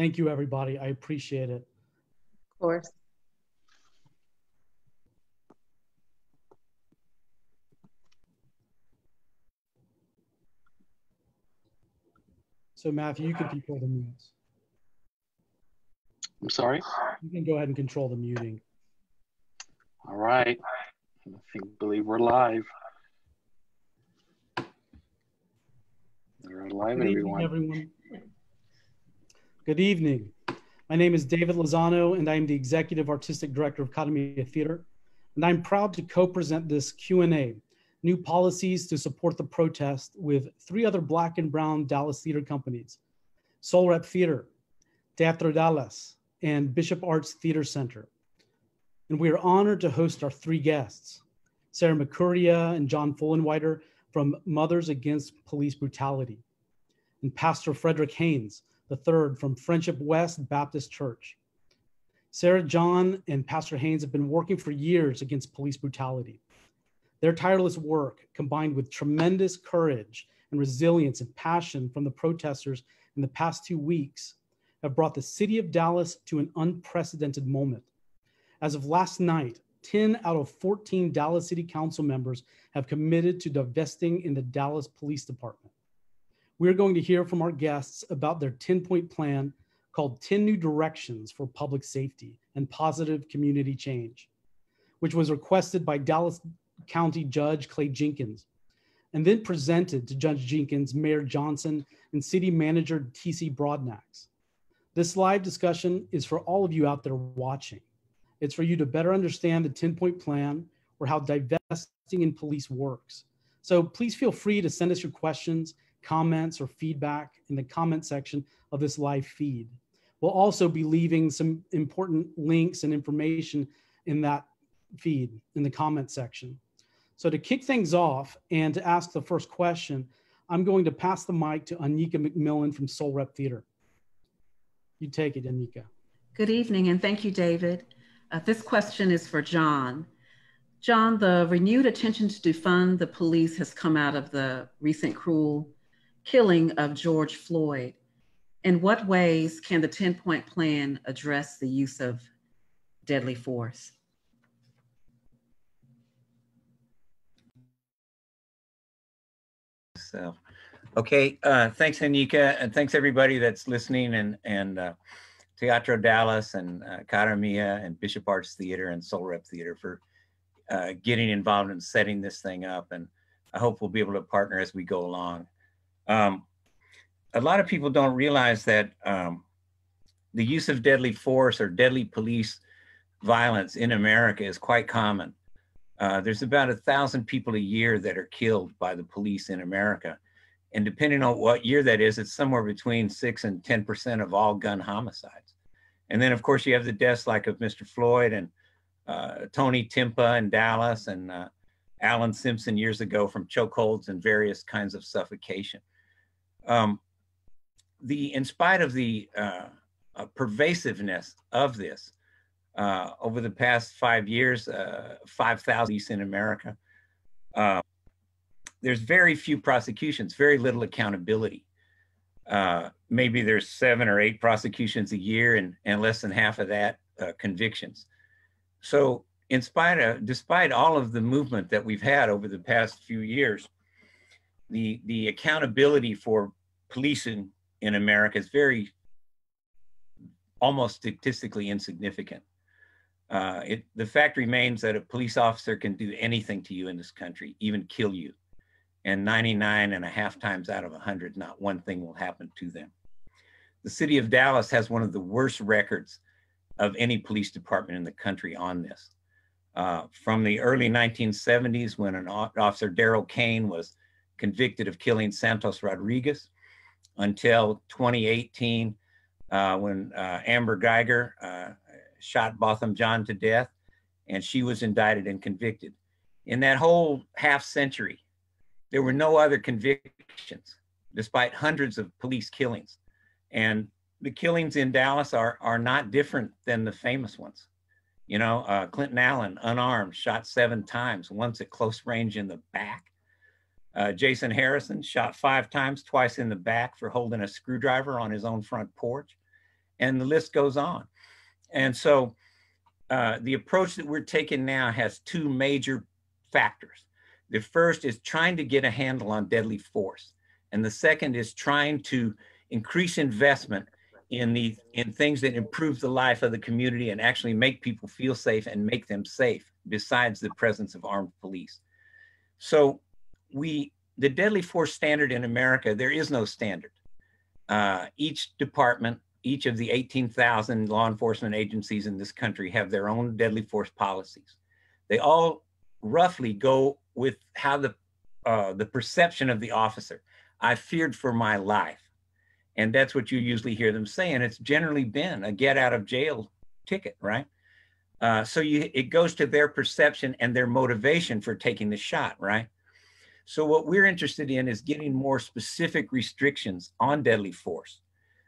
Thank you, everybody. I appreciate it. Of course. So Matthew, you can control the mutes. I'm sorry? You can go ahead and control the muting. All right. I think, believe we're live. We're live, Good everyone. evening, everyone. Good evening. My name is David Lozano, and I am the Executive Artistic Director of Cara Mía Theater. And I'm proud to co-present this Q&A, New Policies to Support the Protest, with three other Black and Brown Dallas theater companies, Soul Rep Theater, Teatro Dallas, and Bishop Arts Theater Center. And we are honored to host our three guests, Sara Mokuria and John Fullinwider from Mothers Against Police Brutality, and Pastor Frederick Haynes, the third from Friendship West Baptist Church. Sarah, John, and Pastor Haynes have been working for years against police brutality. Their tireless work, combined with tremendous courage and resilience and passion from the protesters in the past two weeks, have brought the city of Dallas to an unprecedented moment. As of last night, 10 out of 14 Dallas City Council members have committed to divesting in the Dallas Police Department. We're going to hear from our guests about their 10 point plan called 10 New Directions for Public Safety and Positive Community Change, which was requested by Dallas County Judge Clay Jenkins and then presented to Judge Jenkins, Mayor Johnson, and City Manager TC Broadnax. This live discussion is for all of you out there watching. It's for you to better understand the 10 point plan or how divesting in police works. So please feel free to send us your questions, comments, or feedback in the comment section of this live feed. We'll also be leaving some important links and information in that feed in the comment section. So to kick things off and to ask the first question, I'm going to pass the mic to Anika McMillan from Soul Rep Theater. You take it, Anika. Good evening, and thank you, David. Uh, this question is for John. John, the renewed attention to defund the police has come out of the recent cruel killing of George Floyd. In what ways can the 10 point plan address the use of deadly force? So, okay, uh, thanks, Anika, and thanks everybody that's listening, and and uh, Teatro Dallas and uh, Cara Mía and Bishop Arts Theater and Soul Rep Theater for uh, getting involved in setting this thing up, and I hope we'll be able to partner as we go along. Um, a lot of people don't realize that um, the use of deadly force or deadly police violence in America is quite common. Uh, there's about a thousand people a year that are killed by the police in America. And depending on what year that is, it's somewhere between six and 10% of all gun homicides. And then, of course, you have the deaths like of Mr. Floyd and uh, Tony Timpa in Dallas and uh, Alan Simpson years ago from chokeholds and various kinds of suffocation. Um, the, in spite of the uh, uh, pervasiveness of this, uh, over the past five years, uh, 5,000 in America. Uh, there's very few prosecutions, very little accountability. Uh, maybe there's seven or eight prosecutions a year and, and less than half of that uh, convictions. So in spite of, despite all of the movement that we've had over the past few years, the, the accountability for policing in America is very, almost statistically insignificant. Uh, it, the fact remains that a police officer can do anything to you in this country, even kill you. And 99 and a half times out of 100, not one thing will happen to them. The city of Dallas has one of the worst records of any police department in the country on this. Uh, from the early 1970s, when an officer, Darrell Cain, was convicted of killing Santos Rodriguez, until 2018, uh, when uh, Amber Guyger uh, shot Botham Jean to death, and she was indicted and convicted. In that whole half century, there were no other convictions, despite hundreds of police killings. And the killings in Dallas are, are not different than the famous ones. You know, uh, Clinton Allen, unarmed, shot seven times, once at close range in the back. Uh, Jason Harrison shot five times, twice in the back for holding a screwdriver on his own front porch. and the list goes on. And so uh, the approach that we're taking now has two major factors. The first is trying to get a handle on deadly force. And the second is trying to increase investment in the in things that improve the life of the community and actually make people feel safe and make them safe besides the presence of armed police. So we the deadly force standard in America, there is no standard. Uh, each department, each of the 18,000 law enforcement agencies in this country have their own deadly force policies. They all roughly go with how the uh, the perception of the officer. I feared for my life. And that's what you usually hear them say. And It's generally been a get out of jail ticket, right? Uh, so you, it goes to their perception and their motivation for taking the shot, right? So what we're interested in is getting more specific restrictions on deadly force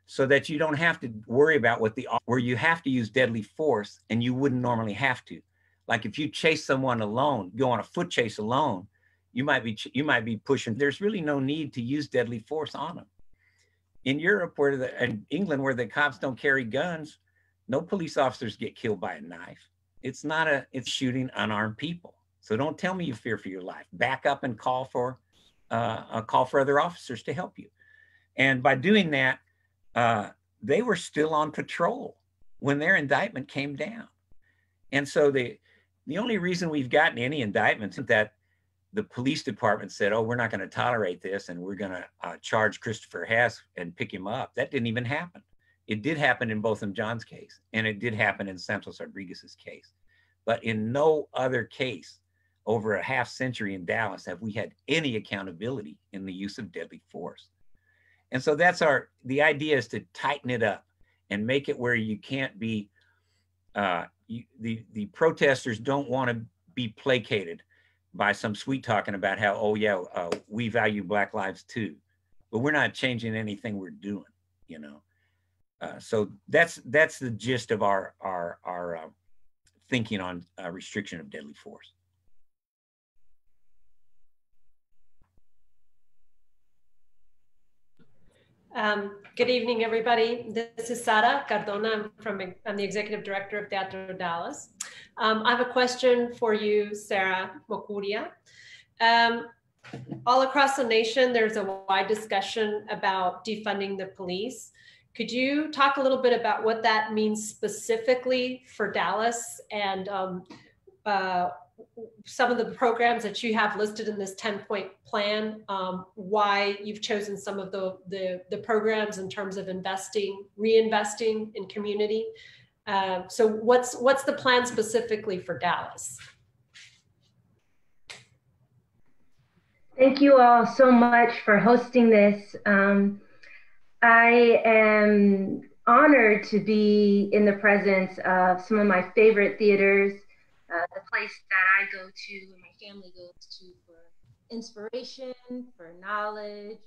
so that you don't have to worry about what the where you have to use deadly force and you wouldn't normally have to. Like if you chase someone alone, go on a foot chase alone, you might be you might be pushing. There's really no need to use deadly force on them. In Europe, where the in England, where the cops don't carry guns, no police officers get killed by a knife. It's not a it's shooting unarmed people. So don't tell me you fear for your life. Back up and call for uh, a call for other officers to help you. And by doing that, uh, they were still on patrol when their indictment came down. And so the the only reason we've gotten any indictments is that the police department said, "Oh, we're not going to tolerate this, and we're going to uh, charge Christopher Hess and pick him up." That didn't even happen. It did happen in Botham Jean's case, and it did happen in Santos Rodriguez's case, but in no other case over a half century in Dallas have we had any accountability in the use of deadly force. And so that's our the idea is to tighten it up and make it where you can't be. Uh, you, the the protesters don't want to be placated by some sweet talking about how, oh yeah, uh, we value Black lives too, but we're not changing anything we're doing, you know. Uh, so that's that's the gist of our our our uh, thinking on uh, restriction of deadly force. Um, good evening, everybody. This is Sara Cardona. I'm from I'm the executive director of Teatro Dallas. Um, I have a question for you, Sara Mokuria. Um, all across the nation, there's a wide discussion about defunding the police. Could you talk a little bit about what that means specifically for Dallas and um, uh, some of the programs that you have listed in this 10 point plan, um, why you've chosen some of the, the, the, programs in terms of investing, reinvesting in community. Uh, so what's, what's the plan specifically for Dallas? Thank you all so much for hosting this. Um, I am honored to be in the presence of some of my favorite theaters uh, the place that I go to and my family goes to for inspiration, for knowledge,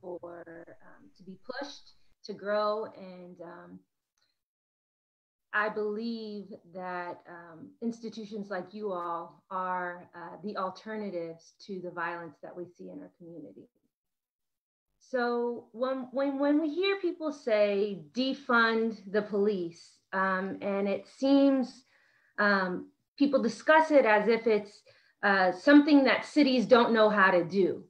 for um, to be pushed, to grow. And um, I believe that um, institutions like you all are uh, the alternatives to the violence that we see in our community. So when, when, when we hear people say defund the police, um, and it seems um, people discuss it as if it's uh, something that cities don't know how to do.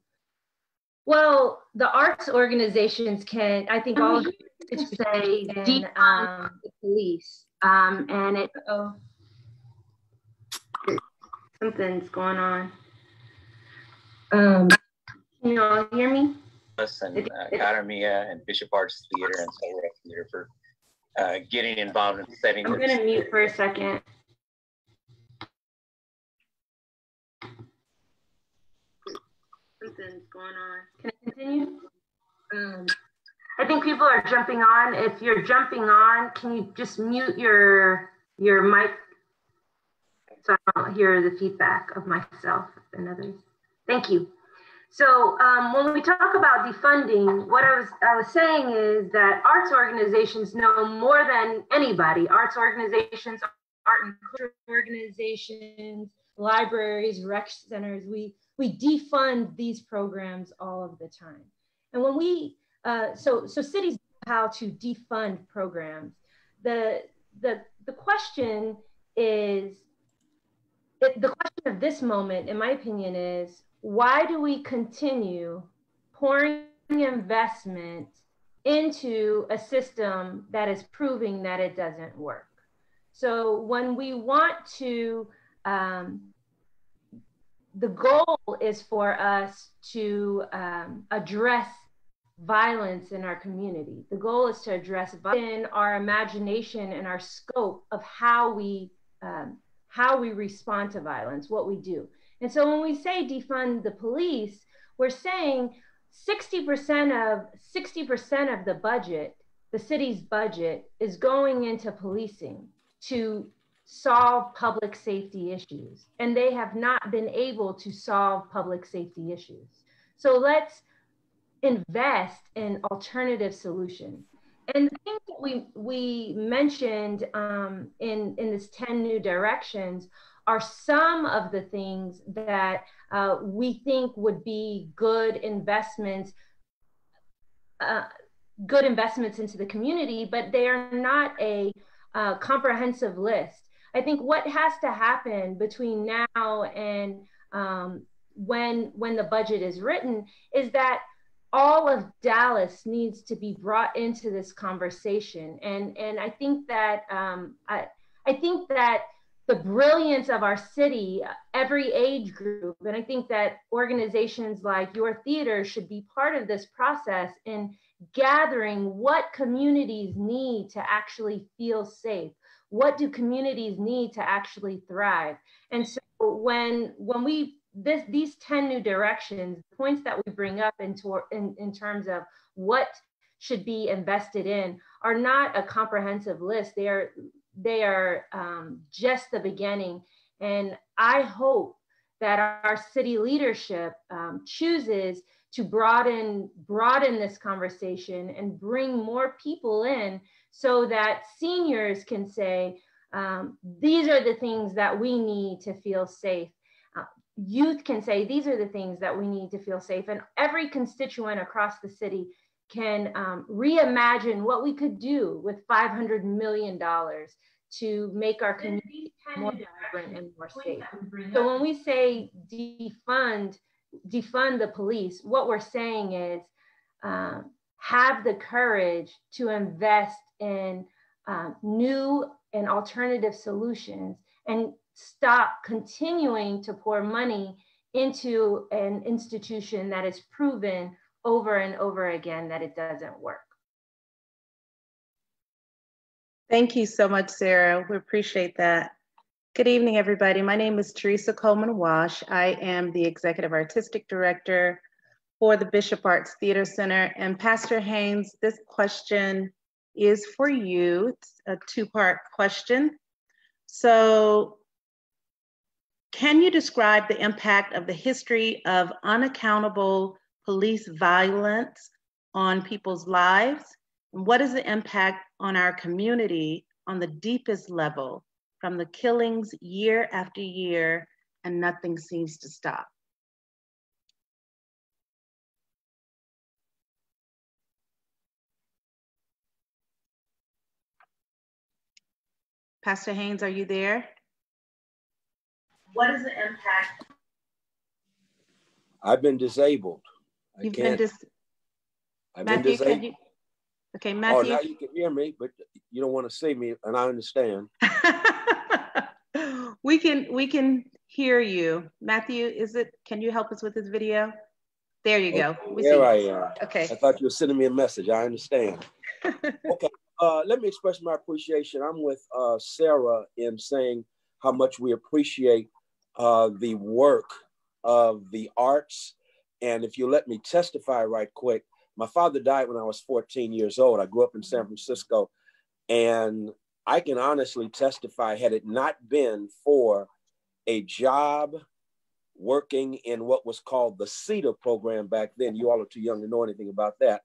Well, the arts organizations can, I think all could say than um, the police. Um, and it, oh, something's going on. Um, can you all hear me? Us and uh, Cara Mía and Bishop Arts Theater and Soul Theater for uh, getting involved in setting. I'm going to mute for a second. Something's going on. Can I continue? Um, I think people are jumping on. If you're jumping on, can you just mute your your mic so I don't hear the feedback of myself and others? Thank you. So um, when we talk about defunding, what I was I was saying is that arts organizations know more than anybody. Arts organizations, art and culture organizations, libraries, rec centers. We we defund these programs all of the time. And when we, uh, so, so cities how to defund programs. The, the, the question is, it, the question of this moment, in my opinion, is why do we continue pouring investment into a system that is proving that it doesn't work? So when we want to um, the goal is for us to um, address violence in our community. The goal is to address in our imagination and our scope of how we um, how we respond to violence, what we do. And so when we say defund the police, we're saying 60% of 60% of the budget, the city's budget, is going into policing to solve public safety issues, and they have not been able to solve public safety issues. So let's invest in alternative solutions. And the things that we, we mentioned um, in, in this 10 new directions are some of the things that uh, we think would be good investments, uh, good investments into the community, but they are not a uh, comprehensive list. I think what has to happen between now and um, when when the budget is written is that all of Dallas needs to be brought into this conversation, and and I think that um, I I think that the brilliance of our city, every age group, and I think that organizations like your theater should be part of this process in gathering what communities need to actually feel safe what do communities need to actually thrive? And so when when we this these 10 new directions points that we bring up into in, in terms of what should be invested in are not a comprehensive list. They are they are um, just the beginning. And i hope that our city leadership um, chooses to broaden broaden this conversation and bring more people in so that seniors can say, um, these are the things that we need to feel safe. Uh, youth can say, these are the things that we need to feel safe. And every constituent across the city can um, reimagine what we could do with $500 million to make our community more vibrant and more safe. So when we say defund, defund the police, what we're saying is um, have the courage to invest in um, new and alternative solutions and stop continuing to pour money into an institution that is proven over and over again that it doesn't work. Thank you so much, Sarah. We appreciate that. Good evening, everybody. My name is Teresa Coleman Wash. I am the Executive Artistic Director for the Bishop Arts Theater Center. And Pastor Haynes, this question is for you. It's a two-part question. So can you describe the impact of the history of unaccountable police violence on people's lives? And what is the impact on our community on the deepest level from the killings year after year and nothing seems to stop? Pastor Haynes, are you there? What is the impact? I've been disabled. You've been dis- I've Matthew, been disabled. You... Okay, Matthew. Oh, now you can hear me, but you don't want to see me, and I understand. we can we can hear you, Matthew. Is it? Can you help us with this video? There you go. We there I am. Okay. I thought you were sending me a message. I understand. okay. Uh, let me express my appreciation. I'm with uh, Sarah in saying how much we appreciate uh, the work of the arts. And if you let me testify right quick, my father died when I was 14 years old. I grew up in San Francisco. And I can honestly testify, had it not been for a job working in what was called the CETA program back then, you all are too young to know anything about that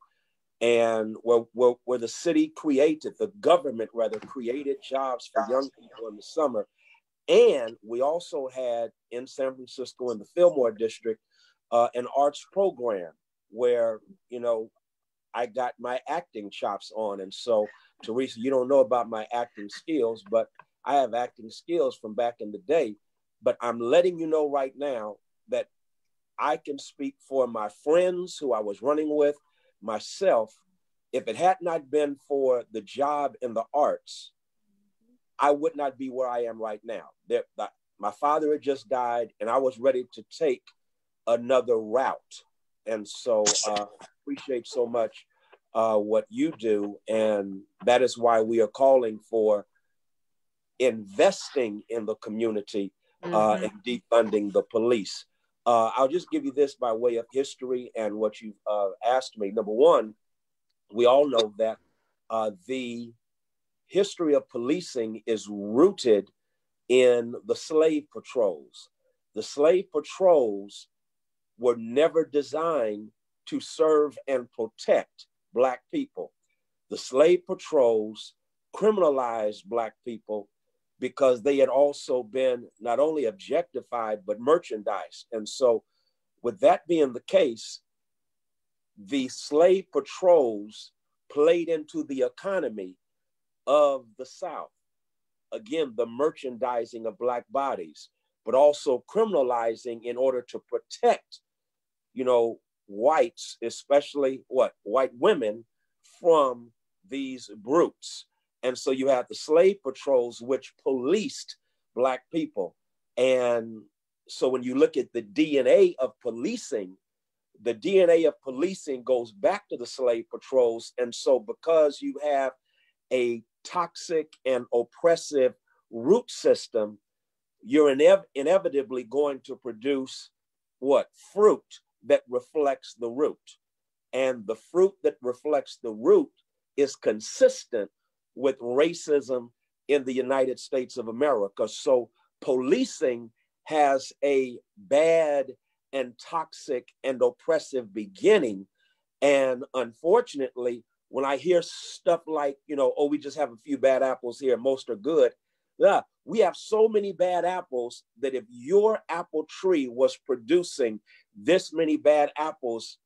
and where, where, where, the city created, the government rather created jobs for young people in the summer. And we also had in San Francisco in the Fillmore district uh, an arts program where, you know, I got my acting chops on. And so, Teresa, you don't know about my acting skills, but I have acting skills from back in the day. But I'm letting you know right now that I can speak for my friends who I was running with, myself. If it had not been for the job in the arts, I would not be where I am right now. There, my father had just died, and I was ready to take another route. And so uh, I appreciate so much uh, what you do. And that is why we are calling for investing in the community uh, mm-hmm. and defunding the police. Uh, I'll just give you this by way of history and what you've uh, asked me. Number one, we all know that uh, the history of policing is rooted in the slave patrols. The slave patrols were never designed to serve and protect Black people. The slave patrols criminalized Black people because they had also been not only objectified, but merchandised. And so, with that being the case, the slave patrols played into the economy of the South. Again, the merchandising of Black bodies, but also criminalizing in order to protect, you know, whites, especially what white women, from these brutes. And so you have the slave patrols, which policed Black people. And so when you look at the DNA of policing, the DNA of policing goes back to the slave patrols. And so because you have a toxic and oppressive root system, you're inev- inevitably going to produce what? Fruit that reflects the root. And the fruit that reflects the root is consistent with racism in the United States of America. So policing has a bad and toxic and oppressive beginning. And unfortunately, when I hear stuff like, you know, oh, we just have a few bad apples here, most are good. Yeah, we have so many bad apples that if your apple tree was producing this many bad apples,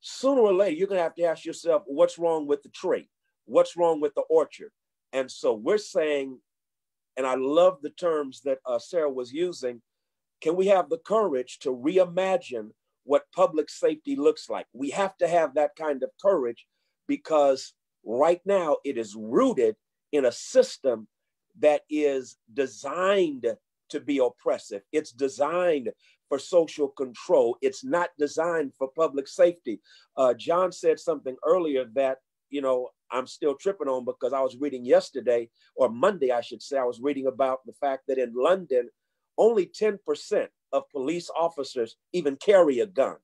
sooner or later, you're going to have to ask yourself, what's wrong with the tree? What's wrong with the orchard? And so we're saying, and I love the terms that uh, Sarah was using, can we have the courage to reimagine what public safety looks like? We have to have that kind of courage because right now it is rooted in a system that is designed to be oppressive. It's designed for social control. It's not designed for public safety. Uh, John said something earlier that, you know, I'm still tripping on because I was reading yesterday, or Monday, I should say, I was reading about the fact that in London, only 10% of police officers even carry a gun.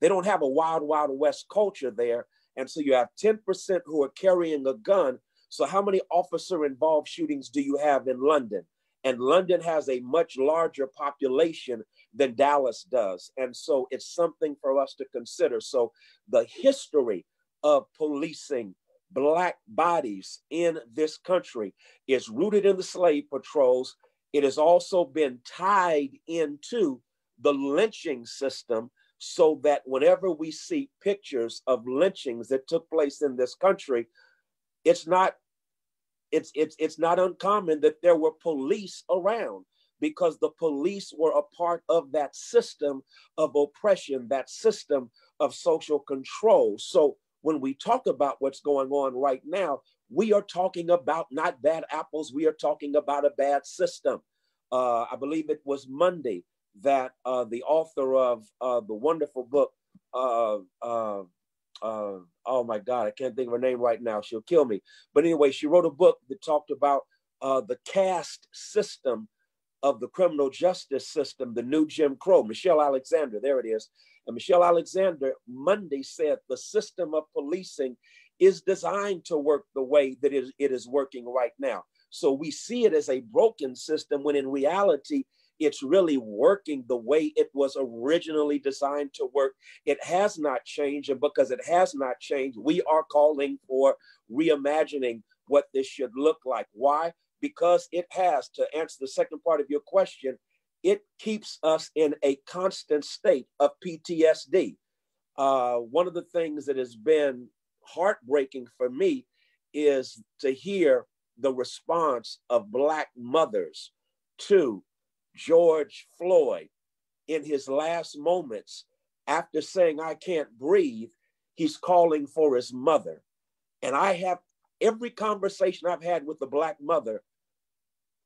They don't have a wild, wild west culture there. And so you have 10% who are carrying a gun. So, how many officer involved shootings do you have in London? And London has a much larger population than Dallas does. And so it's something for us to consider. So the history of policing Black bodies in this country is rooted in the slave patrols. It has also been tied into the lynching system so that whenever we see pictures of lynchings that took place in this country, it's not it's it's it's not uncommon that there were police around because the police were a part of that system of oppression, that system of social control. So when we talk about what's going on right now, we are talking about not bad apples, we are talking about a bad system. Uh, I believe it was Monday that uh, the author of uh, the wonderful book, uh, uh, uh, oh my God, I can't think of her name right now. She'll kill me. But anyway, she wrote a book that talked about the caste system of the criminal justice system, the new Jim Crow. Michelle Alexander, there it is. And Michelle Alexander Monday said the system of policing is designed to work the way that it is working right now. So we see it as a broken system when in reality, it's really working the way it was originally designed to work. It has not changed. And because it has not changed, we are calling for reimagining what this should look like. Why? Because it has, to answer the second part of your question, it keeps us in a constant state of PTSD. Uh, one of the things that has been heartbreaking for me is to hear the response of Black mothers to George Floyd in his last moments after saying, I can't breathe, he's calling for his mother. And I have every conversation I've had with the Black mother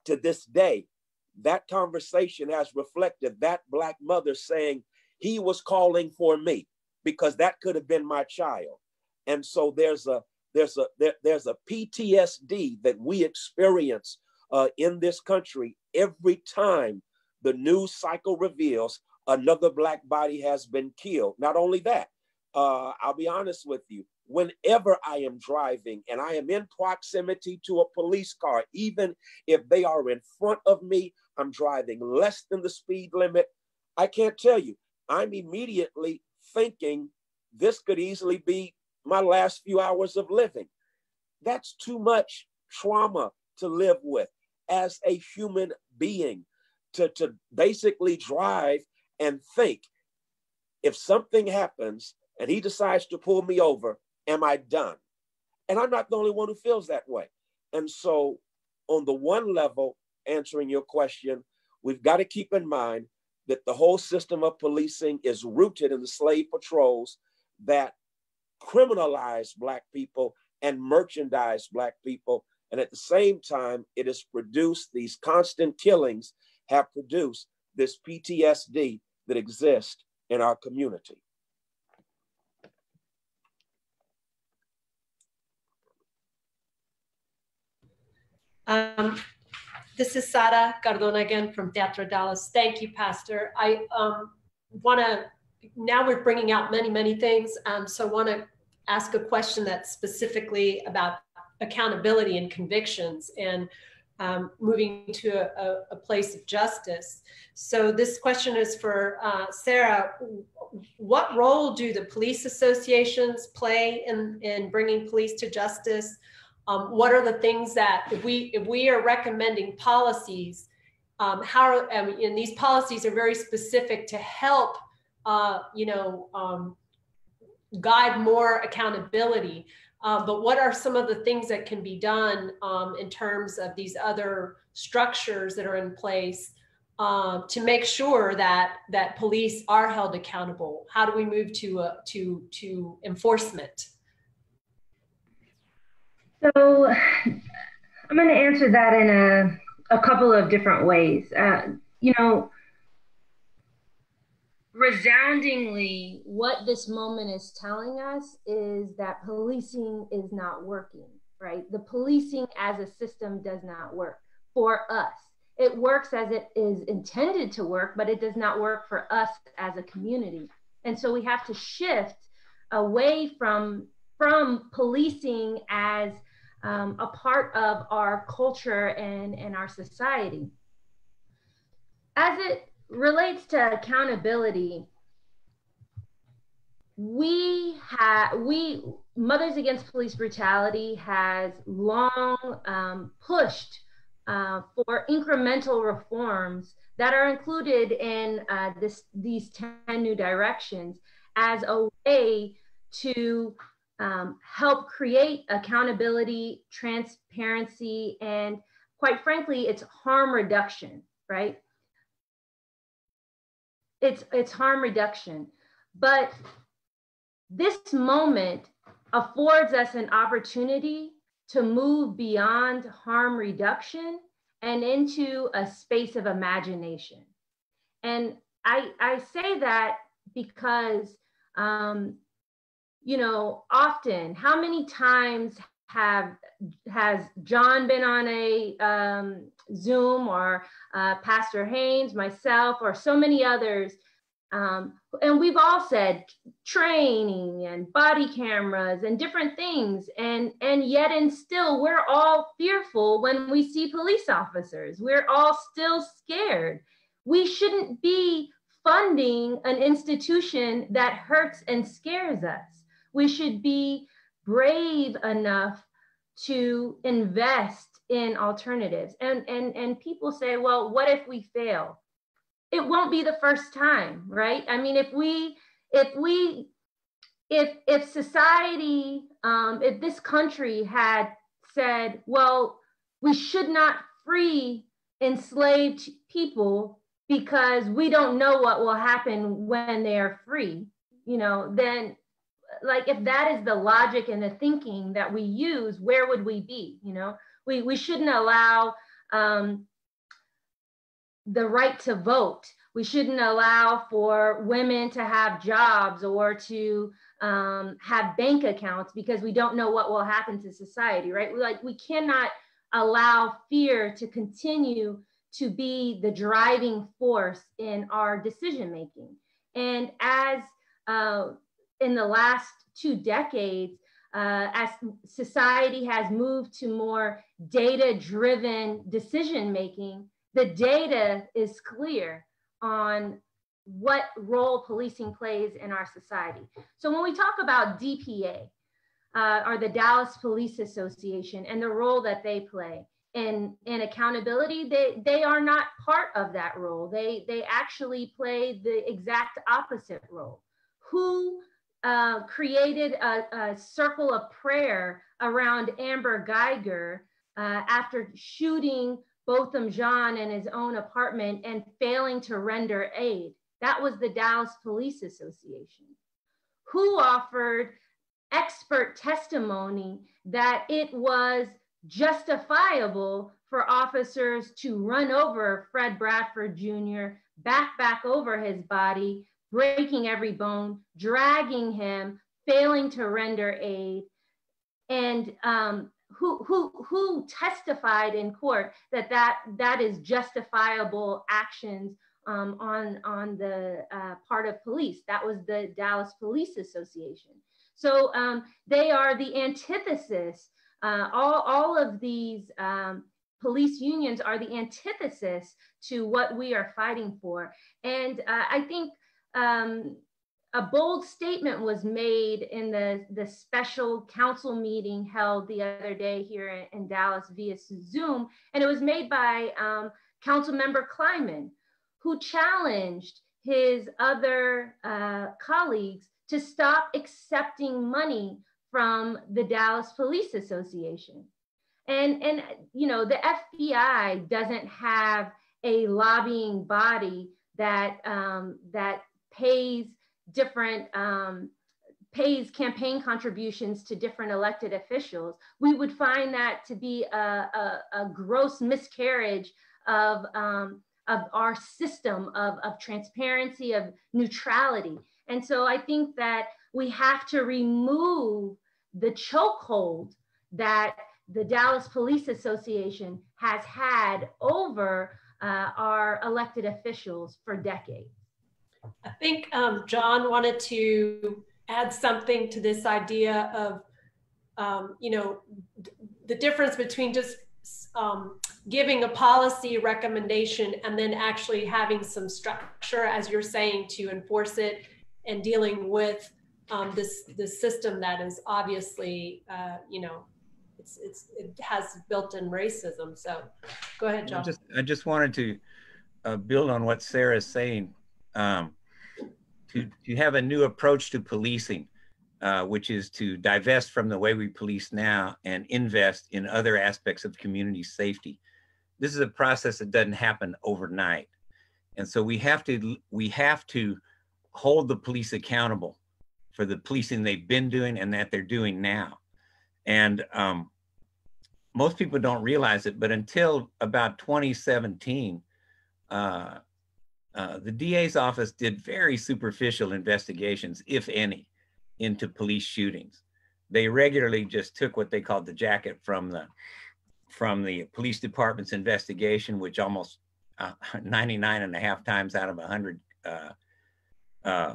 to this day, that conversation has reflected that Black mother saying, he was calling for me because that could have been my child. And so there's a there's a there, there's a PTSD that we experience uh, in this country every time the news cycle reveals another black body has been killed. Not only that, uh, I'll be honest with you. Whenever I am driving and I am in proximity to a police car, even if they are in front of me, I'm driving less than the speed limit. I can't tell you. I'm immediately thinking this could easily be my last few hours of living. That's too much trauma to live with as a human being to, to basically drive and think if something happens and he decides to pull me over, am I done? And I'm not the only one who feels that way. And so, on the one level, answering your question, we've got to keep in mind that the whole system of policing is rooted in the slave patrols that criminalize Black people and merchandise Black people. And at the same time, it has produced these constant killings, have produced this PTSD that exists in our community. Um, this is Sara Cardona again from Teatro Dallas. Thank you, Pastor. I um, want to, now we're bringing out many, many things. Um, so I want to ask a question that's specifically about accountability and convictions and um, moving to a, a, place of justice. So this question is for uh, Sarah. What role do the police associations play in, in bringing police to justice? Um, what are the things that if we if we are recommending policies, um, how and these policies are very specific to help uh, you know um, guide more accountability. Uh, but what are some of the things that can be done um, in terms of these other structures that are in place um, to make sure that that police are held accountable? How do we move to to to enforcement? So I'm going to answer that in a, a couple of different ways. Uh, you know, resoundingly, what this moment is telling us is that policing is not working, right? The policing as a system does not work for us. It works as it is intended to work, but it does not work for us as a community. And so we have to shift away from from policing as um, a part of our culture and, and our society. As it relates to accountability, we have we Mothers Against Police Brutality has long um, pushed uh, for incremental reforms that are included in uh, this these 10 new directions as a way to um, help create accountability, transparency, and quite frankly, it's harm reduction, right? It's, it's harm reduction. But this moment affords us an opportunity to move beyond harm reduction and into a space of imagination. And I, I say that because um, you know, often, how many times have has John been on a um, Zoom or uh, Pastor Haynes, myself, or so many others? Um, and we've all said training and body cameras and different things, and and yet and still we're all fearful when we see police officers. We're all still scared. We shouldn't be funding an institution that hurts and scares us we should be brave enough to invest in alternatives. And, and, and people say, well, what if we fail? It won't be the first time, right? I mean, if we if we if if society, um, if this country had said, well, we should not free enslaved people because we don't know what will happen when they are free, you know, then like if that is the logic and the thinking that we use, where would we be? You know, we we shouldn't allow um, the right to vote. We shouldn't allow for women to have jobs or to um, have bank accounts because we don't know what will happen to society, right? Like we cannot allow fear to continue to be the driving force in our decision making. And as uh, in the last two decades, uh, as society has moved to more data driven decision making, the data is clear on what role policing plays in our society. So when we talk about DPA, uh, or the Dallas Police Association, and the role that they play in, in accountability, they, they are not part of that role. They, they actually play the exact opposite role. Who uh, created a, a, circle of prayer around Amber Guyger uh, after shooting Botham Jean in his own apartment and failing to render aid. That was the Dallas Police Association. Who offered expert testimony that it was justifiable for officers to run over Fred Bradford Jr., back back over his body, breaking every bone, dragging him, failing to render aid, and um, who, who, who testified in court that that, that is justifiable actions um, on, on the uh, part of police. That was the Dallas Police Association. So um, they are the antithesis. Uh, all, all of these um, police unions are the antithesis to what we are fighting for. And uh, I think um, a bold statement was made in the, the special council meeting held the other day here in, in Dallas via Zoom. And it was made by um, Council Member Kleinman, who challenged his other uh, colleagues to stop accepting money from the Dallas Police Association. And, and you know, the FBI doesn't have a lobbying body that, um, that pays different um, pays campaign contributions to different elected officials, we would find that to be a, a, a gross miscarriage of, um, of our system of, of transparency, of neutrality. And so I think that we have to remove the chokehold that the Dallas Police Association has had over uh, our elected officials for decades. I think um, John wanted to add something to this idea of, um, you know, the difference between just um, giving a policy recommendation and then actually having some structure, as you're saying, to enforce it and dealing with um, this this system that is obviously, uh, you know, it's it's it has built-in racism. So, go ahead, John. I just I just wanted to uh, build on what Sarah is saying um, to, to have a new approach to policing, uh, which is to divest from the way we police now and invest in other aspects of community safety. This is a process that doesn't happen overnight. And so we have to we have to hold the police accountable for the policing they've been doing and that they're doing now. And um, most people don't realize it, but until about 2017, uh, uh, the DA's office did very superficial investigations, if any, into police shootings. They regularly just took what they called the jacket from the from the police department's investigation, which almost uh, 99 and a half times out of 100 uh, uh,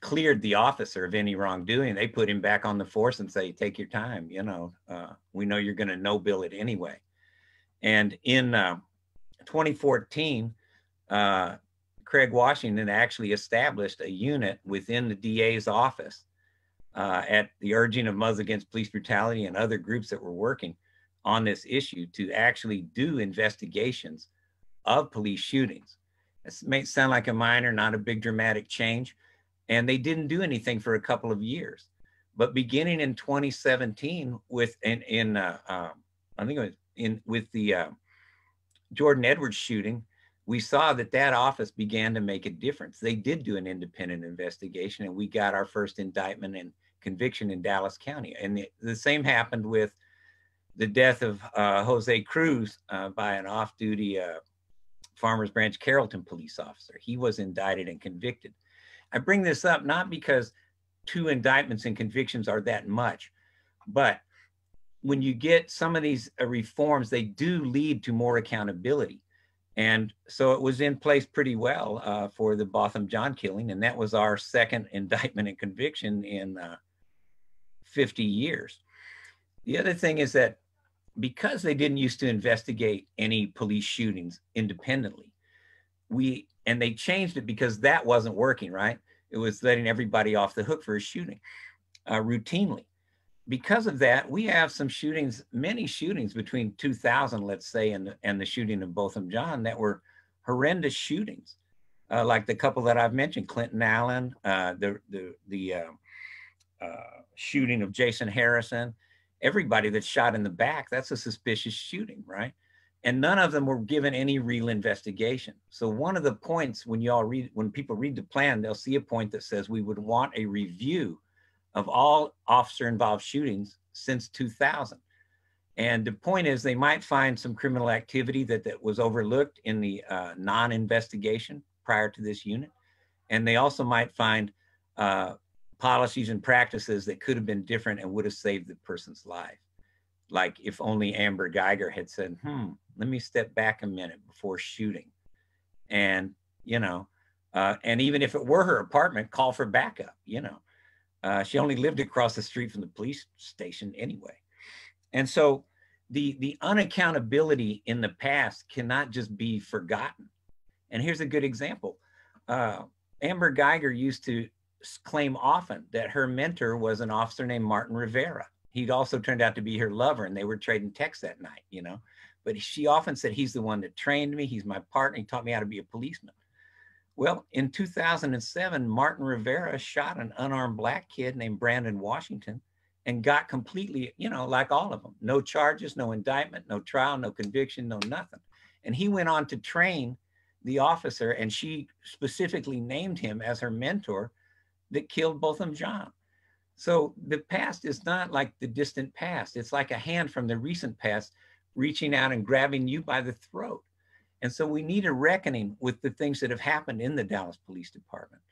cleared the officer of any wrongdoing. They put him back on the force and say, take your time, you know, uh, we know you're going to no bill it anyway. And in 2014, Craig Watkins actually established a unit within the DA's office uh, at the urging of Mothers Against Police Brutality and other groups that were working on this issue to actually do investigations of police shootings. This may sound like a minor, not a big dramatic change, and they didn't do anything for a couple of years. But beginning in 2017, with in in uh, uh, I think it was in with the uh, Jordan Edwards shooting, we saw that that office began to make a difference. They did do an independent investigation, and we got our first indictment and conviction in Dallas County. And the, the same happened with the death of uh, Jose Cruz uh, by an off-duty uh, Farmers Branch Carrollton police officer. He was indicted and convicted. I bring this up not because two indictments and convictions are that much, but when you get some of these uh, reforms, they do lead to more accountability. And so it was in place pretty well uh, for the Botham Jean killing. And that was our second indictment and conviction in uh, 50 years. The other thing is that because they didn't used to investigate any police shootings independently, we and they changed it because that wasn't working, right? It was letting everybody off the hook for a shooting uh, routinely. Because of that, we have some shootings, many shootings between 2000, let's say, and, and the shooting of Botham Jean that were horrendous shootings, uh, like the couple that I've mentioned, Clinton Allen, uh, the the the uh, uh, shooting of Jason Harrison, everybody that's shot in the back, that's a suspicious shooting, right? And none of them were given any real investigation. So one of the points when y'all read, when people read the plan, they'll see a point that says we would want a review of all officer involved shootings since 2000. And the point is they might find some criminal activity that, that was overlooked in the uh, non-investigation prior to this unit. And they also might find uh, policies and practices that could have been different and would have saved the person's life. Like if only Amber Guyger had said, hmm, let me step back a minute before shooting. And, you know, uh, and even if it were her apartment, call for backup, you know. Uh, she only lived across the street from the police station anyway. And so the, the unaccountability in the past cannot just be forgotten. And here's a good example. Uh, Amber Guyger used to claim often that her mentor was an officer named Martin Rivera. He'd also turned out to be her lover, and they were trading texts that night, you know. But she often said, He's the one that trained me, he's my partner, he taught me how to be a policeman. Well, in 2007, Martin Rivera shot an unarmed black kid named Brandon Washington and got completely, you know, like all of them no charges, no indictment, no trial, no conviction, no nothing. And he went on to train the officer, and she specifically named him as her mentor that killed Botham Jean. So the past is not like the distant past. It's like a hand from the recent past reaching out and grabbing you by the throat. And so we need a reckoning with the things that have happened in the Dallas Police Department.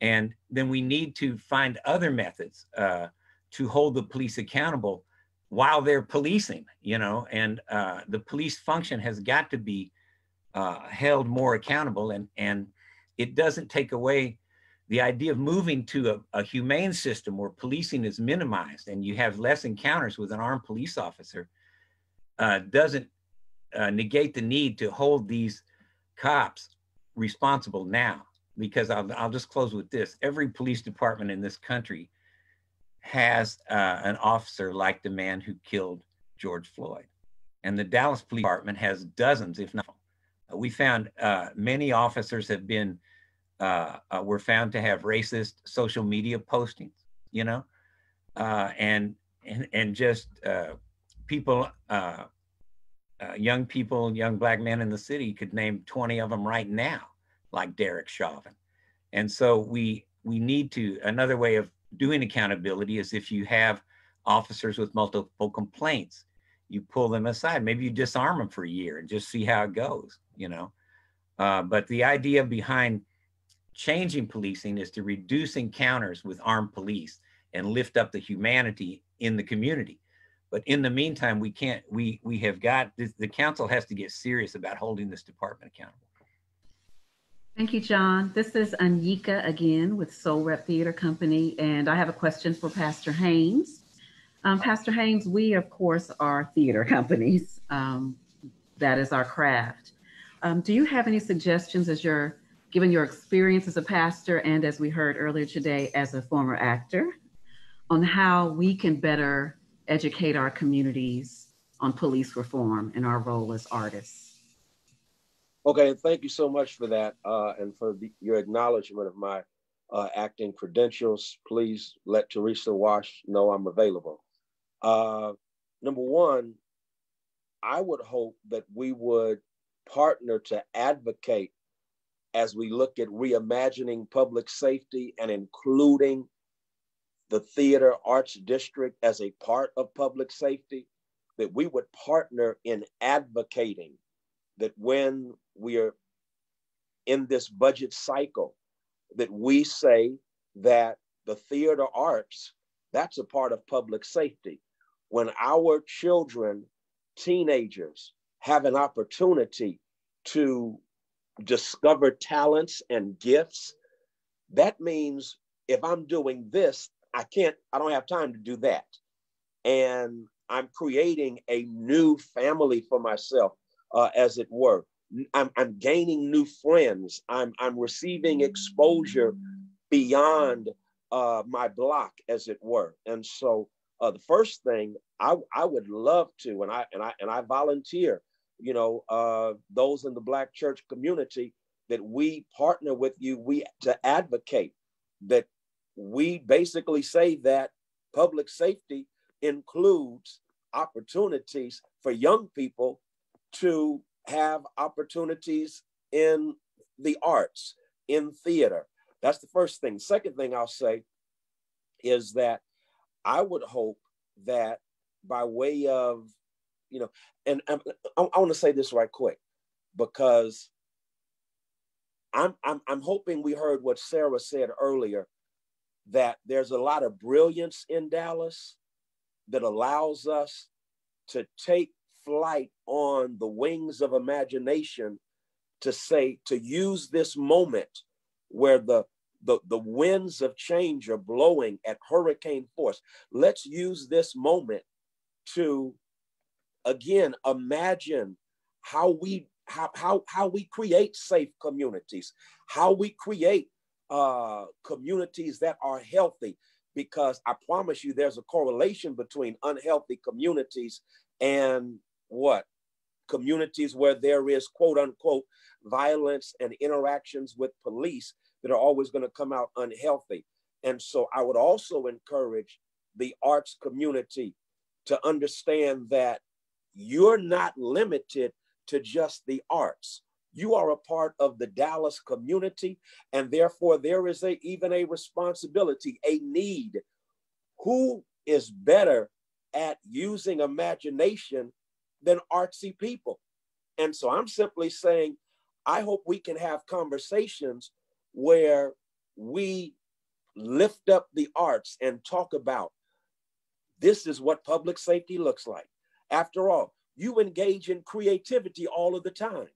And then we need to find other methods uh, to hold the police accountable while they're policing, you know, and uh, the police function has got to be uh, held more accountable. And, and it doesn't take away the idea of moving to a, a, humane system where policing is minimized and you have less encounters with an armed police officer uh, doesn't uh, negate the need to hold these cops responsible now. Because I'll, I'll just close with this every police department in this country has uh, an officer like the man who killed George Floyd. And the Dallas Police Department has dozens, if not. We found uh, many officers have been uh, uh, were found to have racist social media postings, you know, uh, and and and just uh, people, uh, uh, young people, young black men in the city could name twenty of them right now, like Derek Chauvin, and so we we need to another way of doing accountability is if you have officers with multiple complaints, you pull them aside. Maybe you disarm them for a year and just see how it goes, you know. but the idea behind changing policing is to reduce encounters with armed police and lift up the humanity in the community. But in the meantime, we can't, we, we have got, the council has to get serious about holding this department accountable. Thank you, John. This is Anyika again with Soul Rep Theater Company, and I have a question for Pastor Haynes. Um, Pastor Haynes, we of course are theater companies. Um, that is our craft. Um, do you have any suggestions as you're given your experience as a pastor and as we heard earlier today as a former actor, on how we can better educate our communities on police reform and our role as artists. Okay, thank you so much for that uh, and for the, your acknowledgement of my uh, acting credentials, please let Teresa Wash know I'm available. Uh, number one, I would hope that we would partner to advocate as we look at reimagining public safety and including the theater arts district as a part of public safety, that we would partner in advocating that when we are in this budget cycle, that we say that the theater arts, that's a part of public safety. When our children, teenagers, have an opportunity to discover talents and gifts, that means if I'm doing this, I can't, I don't have time to do that. And I'm creating a new family for myself, uh, as it were. I'm, I'm gaining new friends. I'm, I'm receiving exposure beyond uh, my block, as it were. And so uh, the first thing I, I would love to, and I and I and I volunteer, you know, uh, those in the Black church community, that we partner with you, we to advocate that we basically say that public safety includes opportunities for young people to have opportunities in the arts, in theater. That's the first thing. Second thing I'll say is that I would hope that by way of, you know, and, and I, I want to say this right quick because I'm, I'm, I'm hoping we heard what Sara said earlier that there's a lot of brilliance in Dallas that allows us to take flight on the wings of imagination to say, to use this moment where the the, the winds of change are blowing at hurricane force. Let's use this moment to again imagine how we how, how, how we create safe communities, how we create uh, communities that are healthy. Because I promise you, there's a correlation between unhealthy communities and what? Communities where there is quote unquote violence and interactions with police that are always going to come out unhealthy. And so I would also encourage the arts community to understand that you're not limited to just the arts. You are a part of the Dallas community, and therefore there is a, even a responsibility, a need. Who is better at using imagination than artsy people. And so I'm simply saying, I hope we can have conversations where we lift up the arts and talk about this is what public safety looks like. After all, you engage in creativity all of the time.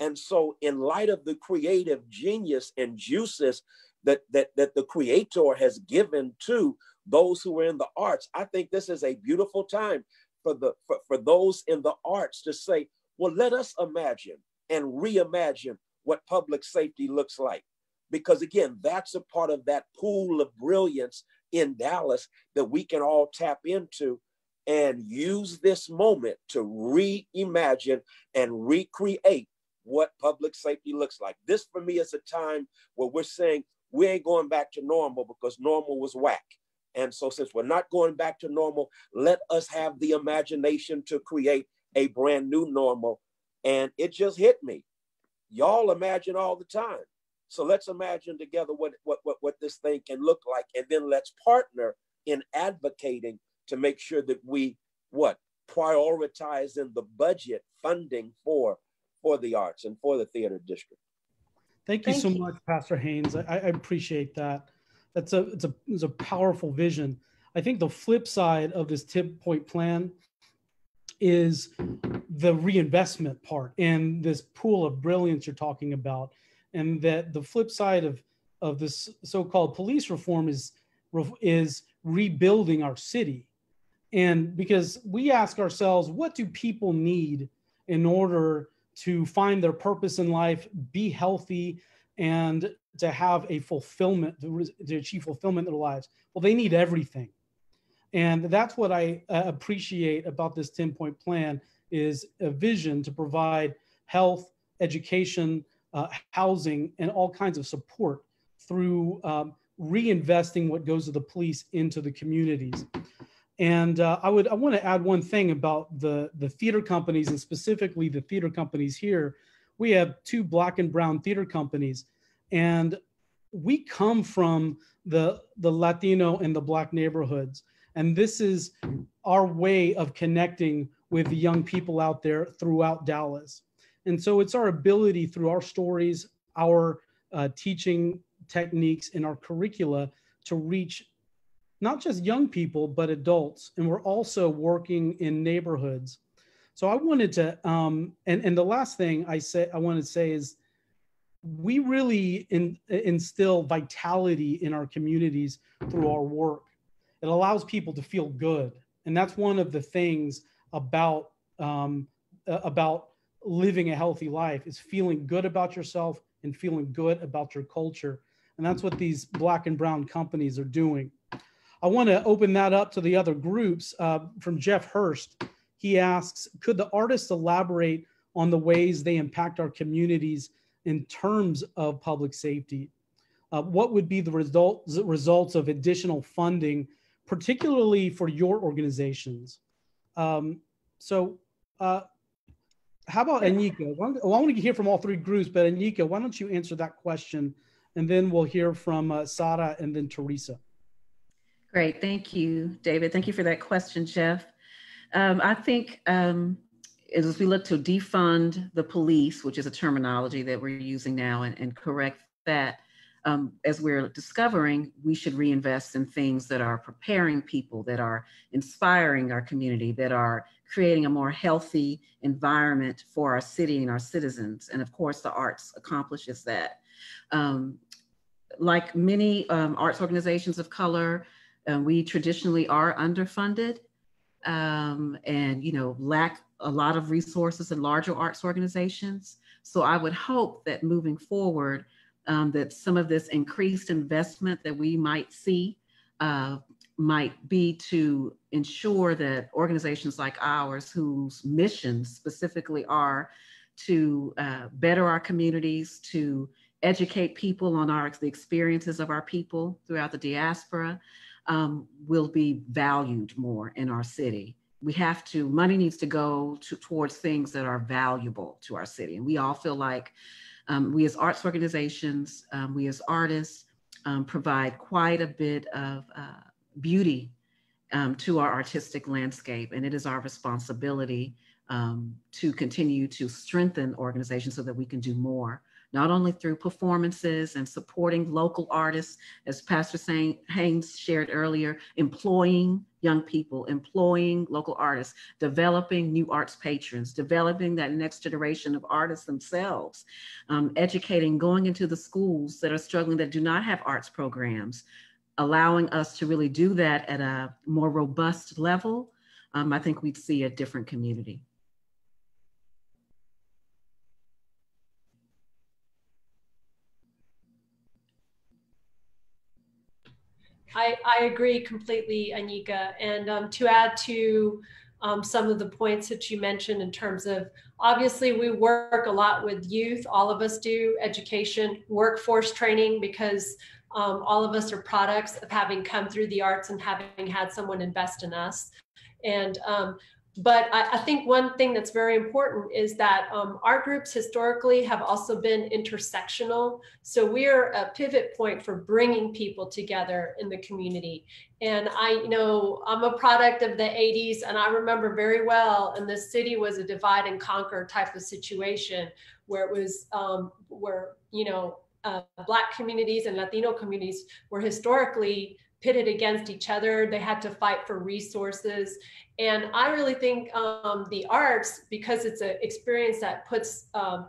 And so, in light of the creative genius and juices that, that, that the creator has given to those who are in the arts, I think this is a beautiful time for the for, for those in the arts to say, well, let us imagine and reimagine what public safety looks like. Because again, that's a part of that pool of brilliance in Dallas that we can all tap into and use this moment to reimagine and recreate what public safety looks like. This for me is a time where we're saying we ain't going back to normal because normal was whack. And so, since we're not going back to normal, let us have the imagination to create a brand new normal. And it just hit me. Y'all imagine all the time. So let's imagine together what, what, what, what this thing can look like. And then let's partner in advocating to make sure that we what prioritize in the budget funding for for the arts and for the theater district. Thank you Thank so you. much, Pastor Haynes. I, I appreciate that that's a it's a it's a powerful vision. I think the flip side of this tip point plan is the reinvestment part and this pool of brilliance you're talking about, and that the flip side of of this so-called police reform is is rebuilding our city, and because we ask ourselves, what do people need in order to find their purpose in life, be healthy, and to have a fulfillment, to achieve fulfillment in their lives? Well, they need everything. And that's what I uh, appreciate about this 10 point plan is a vision to provide health, education, uh, housing, and all kinds of support through um, reinvesting what goes to the police into the communities. And uh, I would I want to add one thing about the the theater companies and specifically the theater companies here. We have two black and brown theater companies, and we come from the the Latino and the black neighborhoods, and this is our way of connecting with the young people out there throughout Dallas. And so it's our ability through our stories, our uh, teaching techniques, and our curricula to reach not just young people, but adults. And we're also working in neighborhoods. So I wanted to, um, and, and the last thing I say, I want to say is we really in, instill vitality in our communities through our work. It allows people to feel good. And that's one of the things about, um, about living a healthy life is feeling good about yourself and feeling good about your culture. And that's what these black and brown companies are doing. I want to open that up to the other groups. Uh, from Jeff Hurst, he asks, could the artists elaborate on the ways they impact our communities in terms of public safety? Uh, what would be the results results of additional funding, particularly for your organizations? Um, so, uh, how about Anyika? Well, I want to hear from all three groups, but Anyika, why don't you answer that question, and then we'll hear from uh, Sara and then Teresa. Great, thank you, David. Thank you for that question, Jeff. Um, I think um, as we look to defund the police, which is a terminology that we're using now, and, and correct that, um, as we're discovering, we should reinvest in things that are preparing people, that are inspiring our community, that are creating a more healthy environment for our city and our citizens. And of course, the arts accomplishes that. Um, like many um, arts organizations of color, uh, we traditionally are underfunded um, and, you know, lack a lot of resources in larger arts organizations. So I would hope that moving forward, um, that some of this increased investment that we might see uh, might be to ensure that organizations like ours, whose missions specifically are to uh, better our communities, to educate people on our the experiences of our people throughout the diaspora, um, will be valued more in our city. We have to, money needs to go to, towards things that are valuable to our city. And we all feel like um, we as arts organizations, um, we as artists um, provide quite a bit of uh, beauty um, to our artistic landscape. And it is our responsibility um, to continue to strengthen organizations so that we can do more not only through performances and supporting local artists, as Pastor Haynes shared earlier, employing young people, employing local artists, developing new arts patrons, developing that next generation of artists themselves, um, educating, going into the schools that are struggling that do not have arts programs, allowing us to really do that at a more robust level, um, I think we'd see a different community. I, I agree completely, Anyika. And um, to add to um, some of the points that you mentioned in terms of obviously we work a lot with youth, all of us do, education, workforce training, because um, all of us are products of having come through the arts and having had someone invest in us. And um, but I, I, think one thing that's very important is that um, art groups historically have also been intersectional. So we're a pivot point for bringing people together in the community. And I know I'm a product of the 80s, and I remember very well, and the city was a divide and conquer type of situation where it was um, where you know uh, Black communities and Latino communities were historically pitted against each other. They had to fight for resources. And I really think um, the arts, because it's an experience that puts um,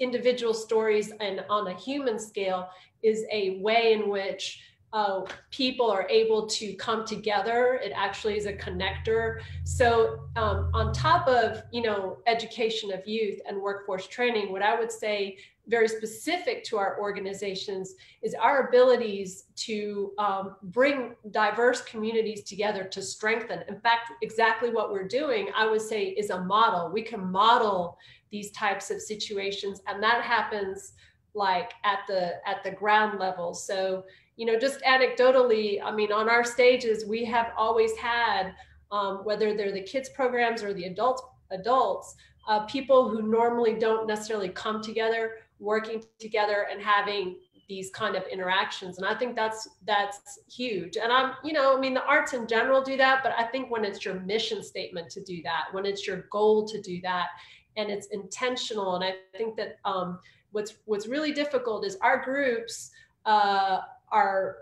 individual stories and on a human scale, is a way in which uh, people are able to come together. It actually is a connector. So um, on top of, you know, education of youth and workforce training, what I would say very specific to our organizations is our abilities to um, bring diverse communities together to strengthen. In fact, exactly what we're doing, I would say, is a model. We can model these types of situations, and that happens like at the at the ground level. So you know, just anecdotally, I mean, on our stages, we have always had um, whether they're the kids programs or the adults adults uh, people who normally don't necessarily come together working together and having these kind of interactions. And i think that's that's huge. And i'm you know i mean the arts in general do that but i think when it's your mission statement to do that when it's your goal to do that and it's intentional and i think that um, what's what's really difficult is our groups uh, are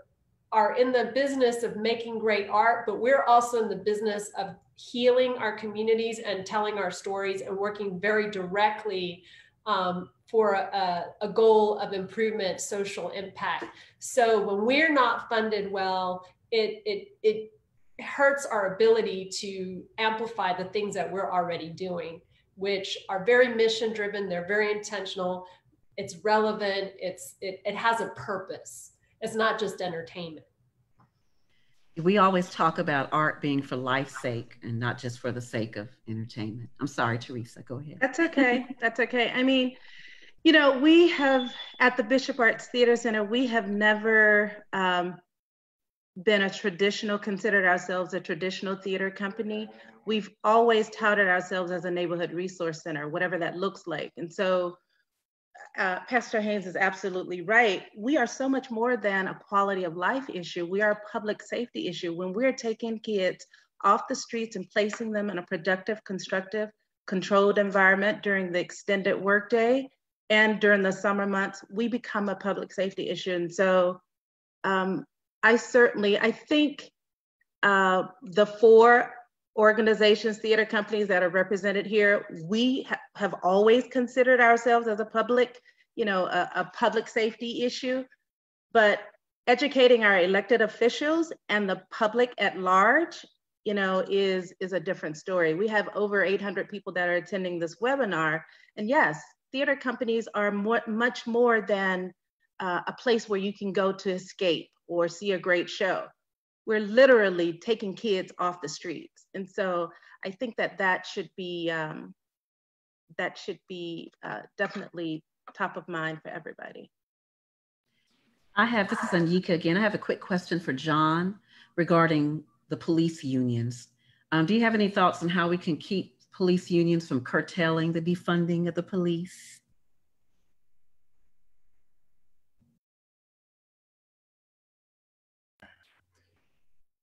are in the business of making great art but we're also in the business of healing our communities and telling our stories and working very directly um, for a, a, goal of improvement, social impact. So when we're not funded well, it, it, it hurts our ability to amplify the things that we're already doing, which are very mission driven. They're very intentional. It's relevant. It's, it, it has a purpose. It's not just entertainment. We always talk about art being for life's sake and not just for the sake of entertainment. I'm sorry, Teresa, go ahead. That's okay. That's okay. I mean, you know, we have at the Bishop Arts Theater Center, we have never um, been a traditional, considered ourselves a traditional theater company. We've always touted ourselves as a neighborhood resource center, whatever that looks like. And so uh, Pastor Haynes is absolutely right. We are so much more than a quality of life issue. We are a public safety issue. When we're taking kids off the streets and placing them in a productive, constructive, controlled environment during the extended workday, and during the summer months, we become a public safety issue. And so um, I certainly, I think uh, the four organizations, theater companies that are represented here, we ha have always considered ourselves as a public, you know, a, a public safety issue. But educating our elected officials and the public at large you know is is a different story we have over 800 people that are attending this webinar and yes theater companies are more, much more than uh, a place where you can go to escape or see a great show. We're literally taking kids off the streets. And so I think that that should be, um, that should be uh, definitely top of mind for everybody. I have, this is Anyika again. I have a quick question for John regarding the police unions. Um, do you have any thoughts on how we can keep police unions from curtailing the defunding of the police?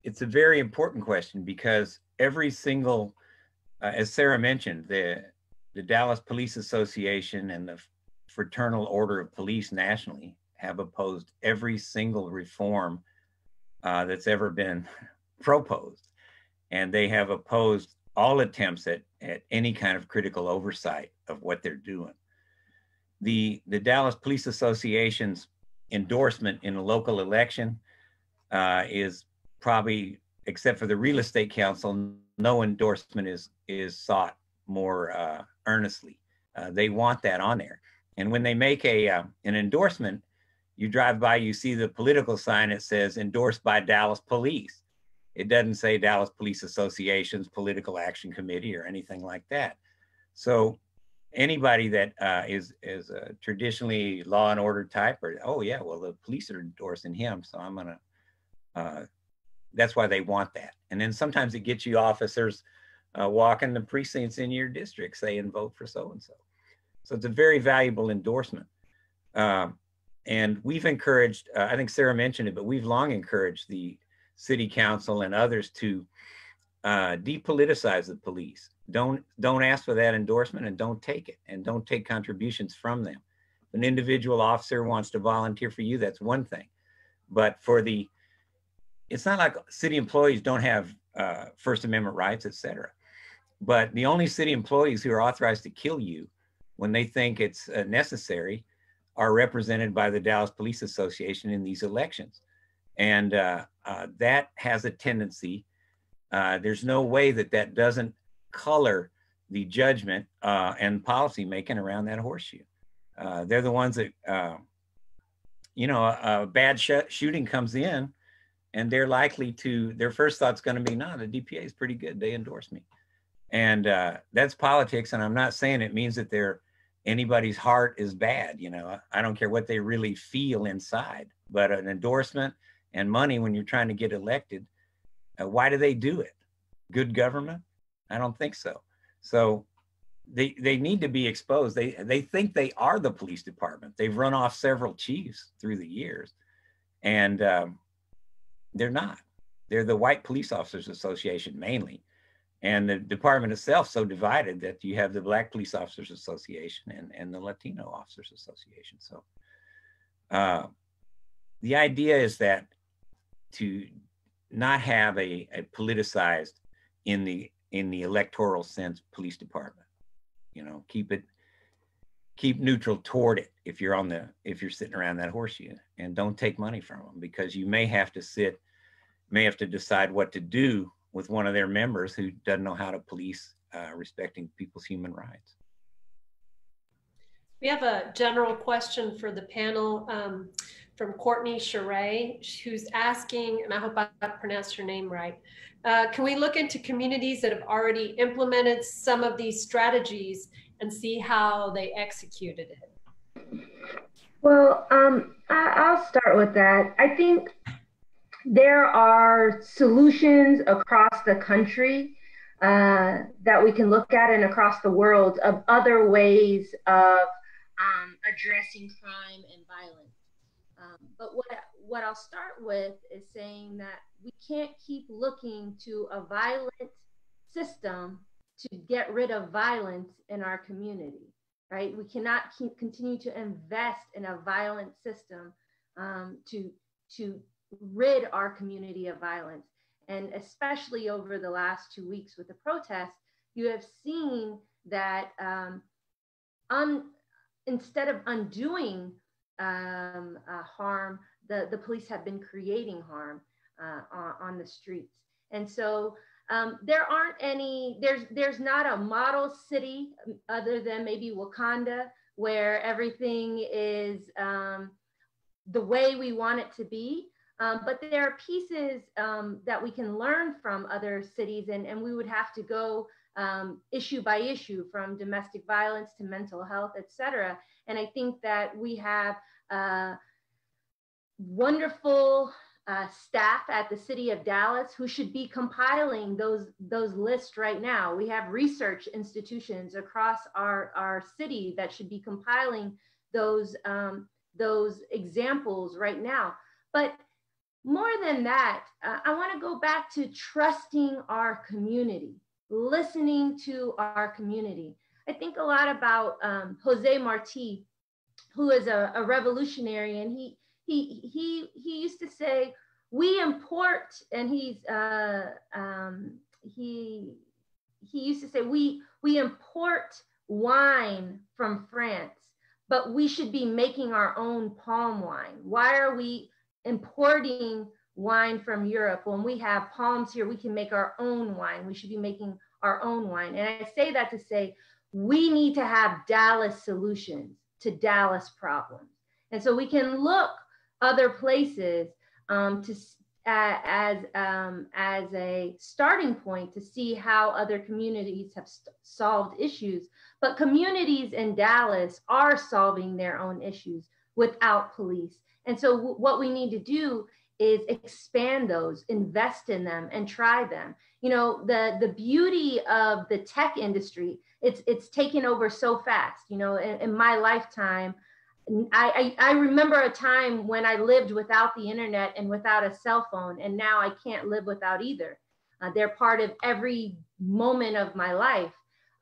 It's a very important question because every single, uh, as Sara mentioned, the, the Dallas Police Association and the Fraternal Order of Police nationally have opposed every single reform uh, that's ever been proposed. And they have opposed all attempts at, at any kind of critical oversight of what they're doing. The, the Dallas Police Association's endorsement in a local election uh, is probably, except for the real estate council, no endorsement is, is sought more uh, earnestly. Uh, they want that on there. And when they make a, uh, an endorsement, you drive by, you see the political sign that says endorsed by Dallas Police. It doesn't say Dallas Police Association's Political Action Committee or anything like that. So anybody that uh, is is a traditionally law and order type, or oh yeah, well the police are endorsing him, so I'm gonna. Uh, that's why they want that. And then sometimes it gets you officers uh, walking the precincts in your district saying vote for so and so. So it's a very valuable endorsement. Um, and we've encouraged, uh, I think Sara mentioned it, but we've long encouraged the city council and others to uh, depoliticize the police. Don't don't ask for that endorsement and don't take it and don't take contributions from them. If an individual officer wants to volunteer for you, that's one thing. But for the, it's not like city employees don't have uh, First Amendment rights, et cetera. But the only city employees who are authorized to kill you when they think it's uh, necessary are represented by the Dallas Police Association in these elections. And uh, uh, that has a tendency, uh, there's no way that that doesn't color the judgment uh, and policy making around that horseshoe. They're the ones that, you know, a, a bad sh shooting comes in and they're likely to, their first thought's going to be, no, the DPA is pretty good. They endorse me. And that's politics. And I'm not saying it means that they're anybody's heart is bad. You know, I don't care what they really feel inside, but an endorsement and money when you're trying to get elected, uh, why do they do it? Good government? I don't think so. So they they need to be exposed. They they think they are the police department. They've run off several chiefs through the years, and um, they're not. They're the White Police Officers Association mainly, and the department itself so divided that you have the Black Police Officers Association and and the Latino Officers Association. So, uh, the idea is that to not have a, a politicized in the in the electoral sense police department you know keep it keep neutral toward it if you're on the if you're sitting around that horseshoe and don't take money from them because you may have to sit may have to decide what to do with one of their members who doesn't know how to police uh, respecting people's human rights we have a general question for the panel um, from Courtney Charay, who's asking, and I hope I pronounced her name right. Uh, can we look into communities that have already implemented some of these strategies and see how they executed it? Well, um, I, will start with that. I think there are solutions across the country uh, that we can look at and across the world of other ways of um, addressing crime and violence. Um, but what what I'll start with is saying that we can't keep looking to a violent system to get rid of violence in our community, right? We cannot keep, continue to invest in a violent system um, to to rid our community of violence. And especially over the last two weeks with the protests, you have seen that um, un, instead of undoing um, uh, harm, the, the police have been creating harm uh, on, on, the streets. And so um, there aren't any, there's, there's not a model city um, other than maybe Wakanda where everything is um, the way we want it to be. Um, but there are pieces um, that we can learn from other cities and, and we would have to go um, issue by issue from domestic violence to mental health, et cetera. And I think that we have uh, wonderful uh, staff at the city of Dallas who should be compiling those, those lists right now. We have research institutions across our, our city that should be compiling those, um, those examples right now. But more than that, uh, I want to go back to trusting our community, listening to our community. I think a lot about um, Jose Marti, who is a, a revolutionary, and he he he he used to say, "We import," and he's uh, um, he he used to say, "We we import wine from France, but we should be making our own palm wine. Why are we importing?" wine from Europe. When we have palms here, we can make our own wine. We should be making our own wine. And I say that to say we need to have Dallas solutions to Dallas problems. And so we can look other places um, to uh, as um, as a starting point to see how other communities have solved issues. But communities in Dallas are solving their own issues without police. And so what we need to do is expand those, invest in them, and try them. You know, the the beauty of the tech industry it's it's taken over so fast. You know, in, in my lifetime, I, I, I remember a time when I lived without the internet and without a cell phone, and now I can't live without either. Uh, they're part of every moment of my life.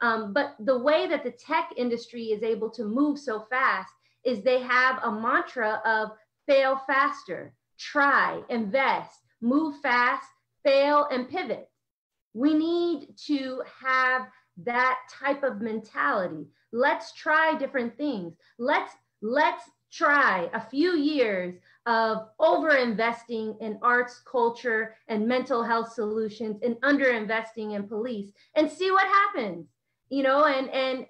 Um, but the way that the tech industry is able to move so fast is they have a mantra of fail faster, try, invest, move fast, fail, and pivot. We need to have that type of mentality. Let's try different things. Let's let's try a few years of over investing in arts, culture, and mental health solutions and under investing in police and see what happens. You know, and and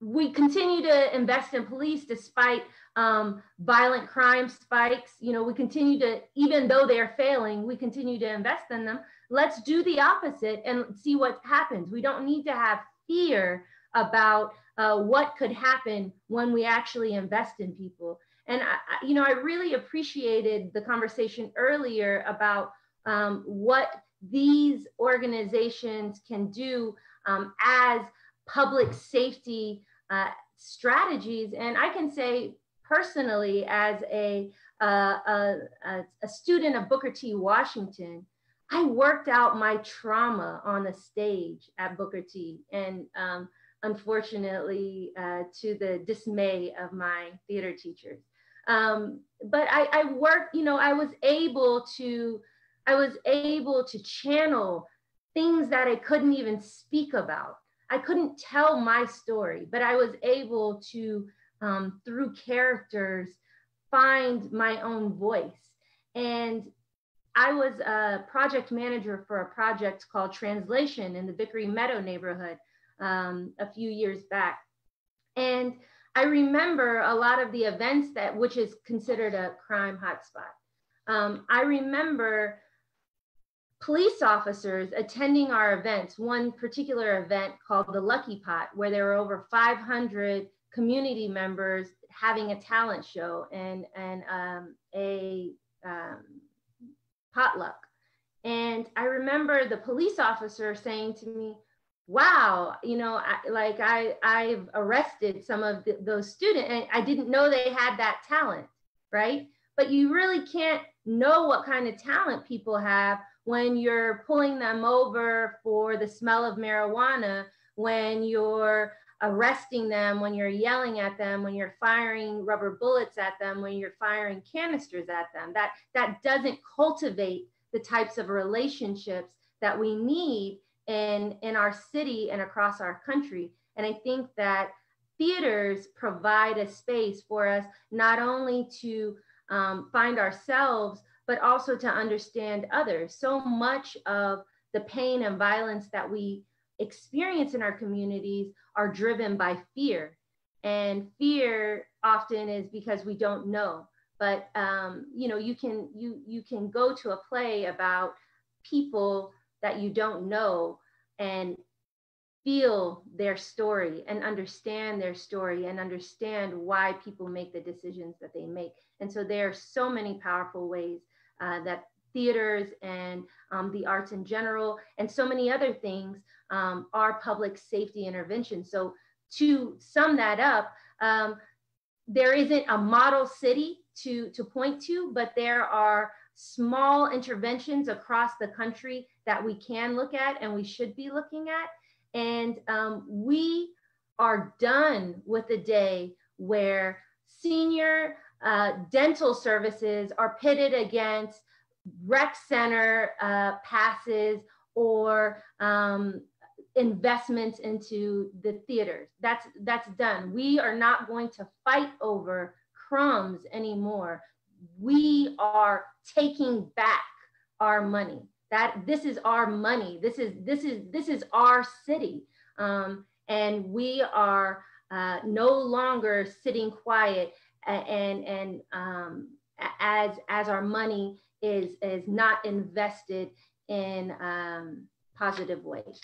we continue to invest in police despite um, violent crime spikes. You know, we continue to, even though they're failing, we continue to invest in them. Let's do the opposite and see what happens. We don't need to have fear about uh, what could happen when we actually invest in people. And I, you know, I really appreciated the conversation earlier about um, what these organizations can do um, as public safety uh, strategies. And I can say personally, as a, uh, a, a, student of Booker T. Washington, I worked out my trauma on the stage at Booker T. And um, unfortunately, uh, to the dismay of my theater teachers. Um, but I, I worked, you know, I was able to, I was able to channel things that I couldn't even speak about. I couldn't tell my story, but I was able to, um, through characters, find my own voice. And I was a project manager for a project called Translation in the Vickery Meadow neighborhood um, a few years back. And I remember a lot of the events that, which is considered a crime hotspot. Um, I remember police officers attending our events, one particular event called the Lucky Pot, where there were over 500 community members having a talent show and, and um, a um, potluck. And I remember the police officer saying to me, wow, you know, I, like I, I've arrested some of the, those students and I didn't know they had that talent, right? But you really can't know what kind of talent people have when you're pulling them over for the smell of marijuana, when you're arresting them, when you're yelling at them, when you're firing rubber bullets at them, when you're firing canisters at them. That, that doesn't cultivate the types of relationships that we need in, in our city and across our country. And I think that theaters provide a space for us not only to um, find ourselves, but also to understand others. So much of the pain and violence that we experience in our communities are driven by fear. And fear often is because we don't know. But um, you know, you can you you can go to a play about people that you don't know and feel their story and understand their story and understand why people make the decisions that they make. And so there are so many powerful ways uh, that theaters and um, the arts in general and so many other things um, are public safety interventions. So to sum that up, um, there isn't a model city to, to point to, but there are small interventions across the country that we can look at and we should be looking at. And um, we are done with the day where senior uh, dental services are pitted against rec center uh, passes or um, investments into the theaters. That's that's done. We are not going to fight over crumbs anymore. We are taking back our money. That this is our money. This is this is this is our city, um, and we are uh, no longer sitting quiet and and um, as as our money is is not invested in um, positive ways.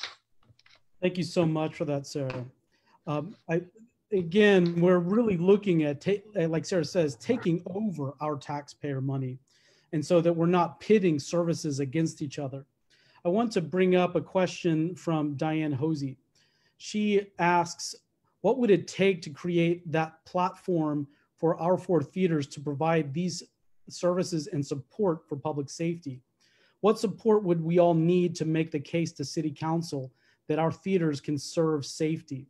Thank you so much for that, Sara. Um, I, again, we're really looking at, like Sara says, taking over our taxpayer money, and so that we're not pitting services against each other. I want to bring up a question from Diane Hosey. She asks, what would it take to create that platform for our four theaters to provide these services and support for public safety? What support would we all need to make the case to City Council that our theaters can serve safety?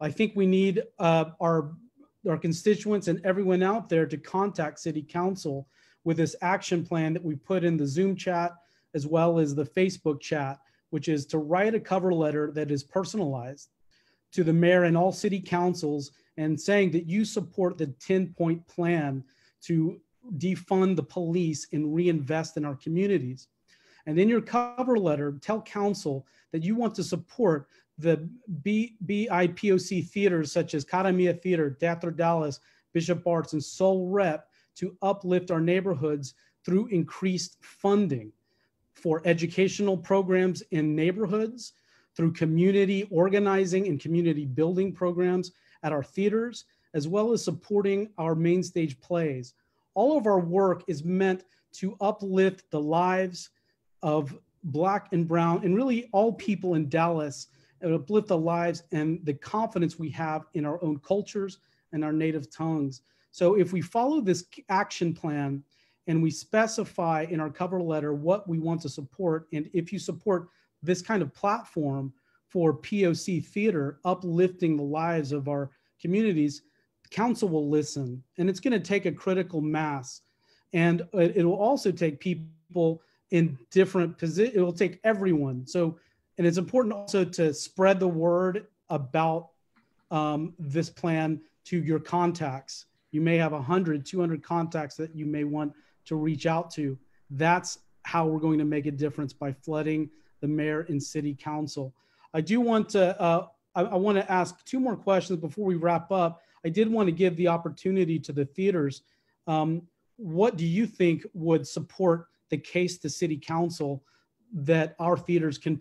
I think we need uh, our, our constituents and everyone out there to contact City Council with this action plan that we put in the Zoom chat as well as the Facebook chat, which is to write a cover letter that is personalized to the mayor and all city councils and saying that you support the 10 point plan to defund the police and reinvest in our communities. And in your cover letter, tell council that you want to support the B, BIPOC theaters such as Cara Mía Theater, Teatro Dallas, Bishop Arts, and Soul Rep to uplift our neighborhoods through increased funding for educational programs in neighborhoods, through community organizing and community building programs at our theaters, as well as supporting our main stage plays. All of our work is meant to uplift the lives of Black and Brown and really all people in Dallas and uplift the lives and the confidence we have in our own cultures and our native tongues. So if we follow this action plan and we specify in our cover letter what we want to support, and if you support this kind of platform for POC theater, uplifting the lives of our communities, council will listen. And it's going to take a critical mass. And it will also take people in different positions. It will take everyone. So, and it's important also to spread the word about um, this plan to your contacts. You may have 100, 200 contacts that you may want to reach out to. That's how we're going to make a difference by flooding the mayor and city council. I do want to, uh, I, I want to ask two more questions before we wrap up. I did want to give the opportunity to the theaters. Um, what do you think would support the case to city council that our theaters can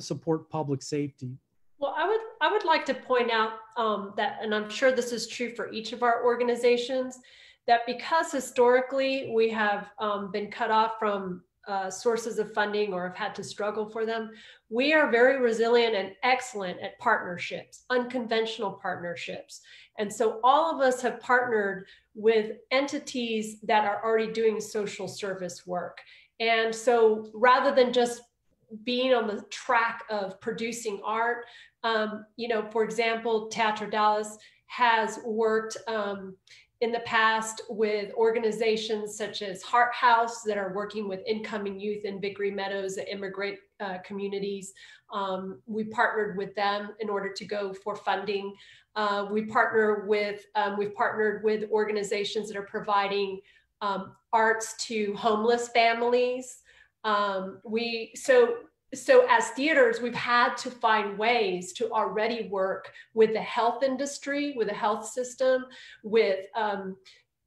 support public safety? Well, I would I would like to point out um, that, and I'm sure this is true for each of our organizations, that because historically we have um, been cut off from uh, sources of funding or have had to struggle for them, we are very resilient and excellent at partnerships, unconventional partnerships. And so all of us have partnered with entities that are already doing social service work. And so rather than just being on the track of producing art, um, you know, for example, Teatro Dallas has worked um, in the past with organizations such as Heart House that are working with incoming youth in Vickery Meadows, immigrant uh, communities. Um, we partnered with them in order to go for funding. Uh, we partner with, um, we've partnered with organizations that are providing um, arts to homeless families. Um, we, so so as theaters we've had to find ways to already work with the health industry with the health system with um,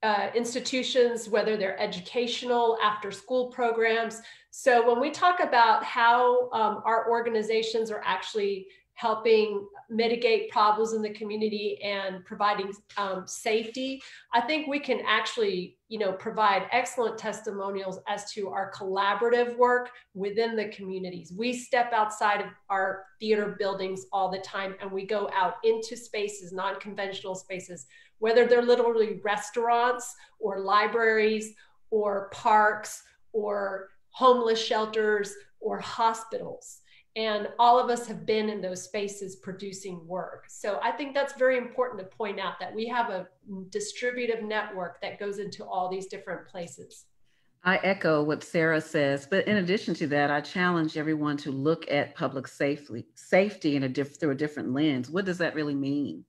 uh, institutions whether they're educational after school programs. So when we talk about how um, our organizations are actually helping mitigate problems in the community and providing um, safety. I think we can actually you know provide excellent testimonials as to our collaborative work within the communities. We step outside of our theater buildings all the time and we go out into spaces non-conventional spaces whether they're literally restaurants or libraries or parks or homeless shelters or hospitals and all of us have been in those spaces producing work. So I think that's very important to point out that we have a distributive network that goes into all these different places. I echo what Sara says, but in addition to that, I challenge everyone to look at public safety, safety in a diff- through a different lens. What does that really mean?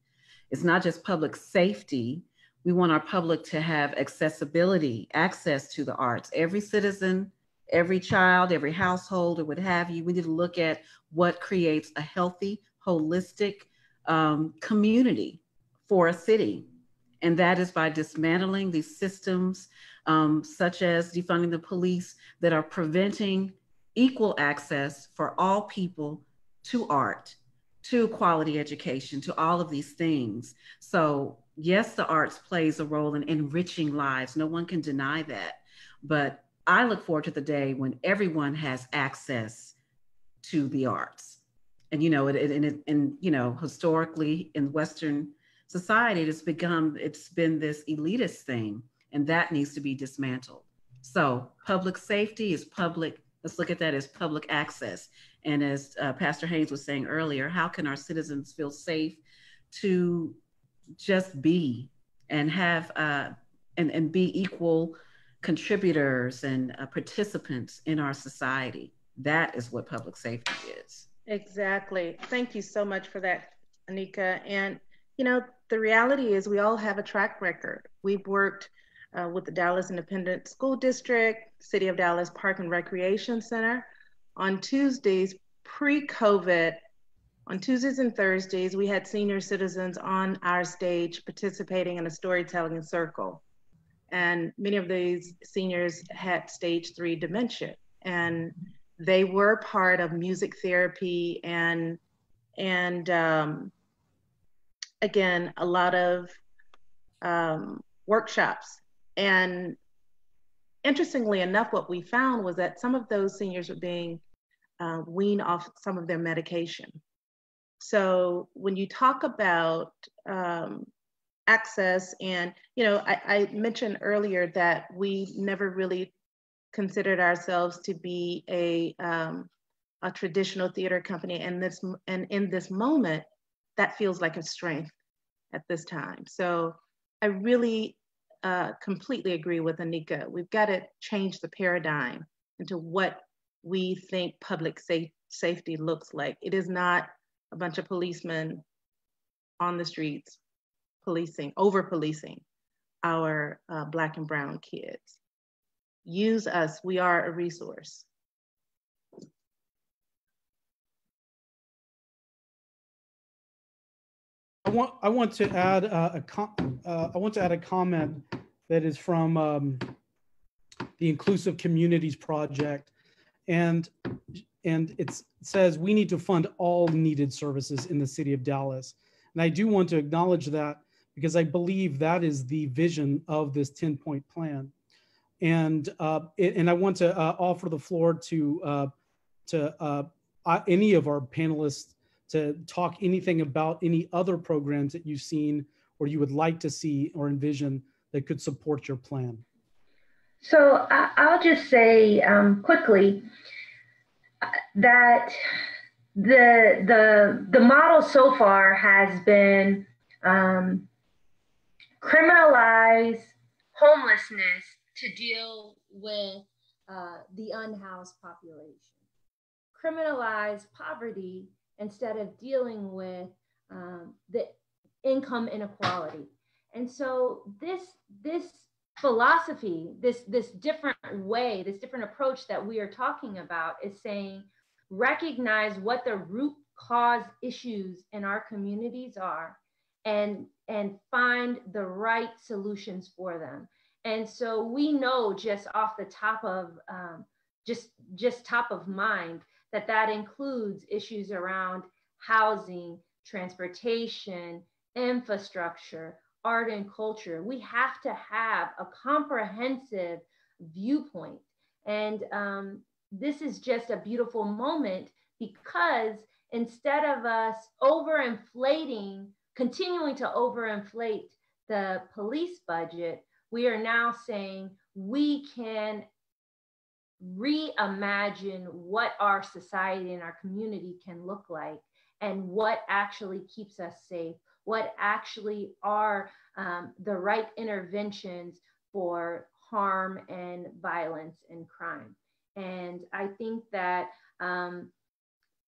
It's not just public safety. We want our public to have accessibility, access to the arts. Every citizen every child, every household, or what have you. We need to look at what creates a healthy, holistic um, community for a city. And that is by dismantling these systems, um, such as defunding the police, that are preventing equal access for all people to art, to quality education, to all of these things. So, yes, the arts plays a role in enriching lives. No one can deny that. But I look forward to the day when everyone has access to the arts. And, you know, and, it, and, you know, historically in Western society, it's become, it's been this elitist thing, and that needs to be dismantled. So public safety is public, let's look at that as public access. And as uh, Pastor Haynes was saying earlier, how can our citizens feel safe to just be and have, uh, and, and be equal contributors and uh, participants in our society. That is what public safety is. Exactly. Thank you so much for that, Anyika. And, you know, the reality is we all have a track record. We've worked uh, with the Dallas Independent School District, City of Dallas Park and Recreation Center. On Tuesdays, pre COVID, on Tuesdays and Thursdays, we had senior citizens on our stage participating in a storytelling circle and many of these seniors had stage three dementia. And they were part of music therapy and and um, again a lot of um, workshops and interestingly enough what we found was that some of those seniors were being uh, weaned off some of their medication so when you talk about um, access and you know I, I mentioned earlier that we never really considered ourselves to be a um, a traditional theater company, and this and in this moment, that feels like a strength at this time. So I really uh, completely agree with Anyika. We've got to change the paradigm into what we think public safe, safety looks like. It is not a bunch of policemen on the streets policing, over policing our uh, Black and Brown kids. Use us, we are a resource. I want I want to add uh, a com- uh, I want to add a comment that is from um, the Inclusive Communities Project, and and it says we need to fund all needed services in the city of Dallas, and I do want to acknowledge that because I believe that is the vision of this ten point plan, and uh, and I want to uh, offer the floor to uh, to uh, any of our panelists to talk anything about any other programs that you've seen or you would like to see or envision that could support your plan? So I'll just say um, quickly uh, that the the the model so far has been um, criminalize homelessness to deal with uh, the unhoused population, criminalize poverty instead of dealing with um, the income inequality. And so this this philosophy, this this different way, this different approach that we are talking about is saying recognize what the root cause issues in our communities are and and find the right solutions for them. And so we know just off the top of um, just just top of mind that that includes issues around housing, transportation, infrastructure, art and culture. We have to have a comprehensive viewpoint. And um, this is just a beautiful moment because instead of us overinflating, continuing to overinflate the police budget, we are now saying we can reimagine what our society and our community can look like and what actually keeps us safe, what actually are um, the right interventions for harm and violence and crime. And I think that um,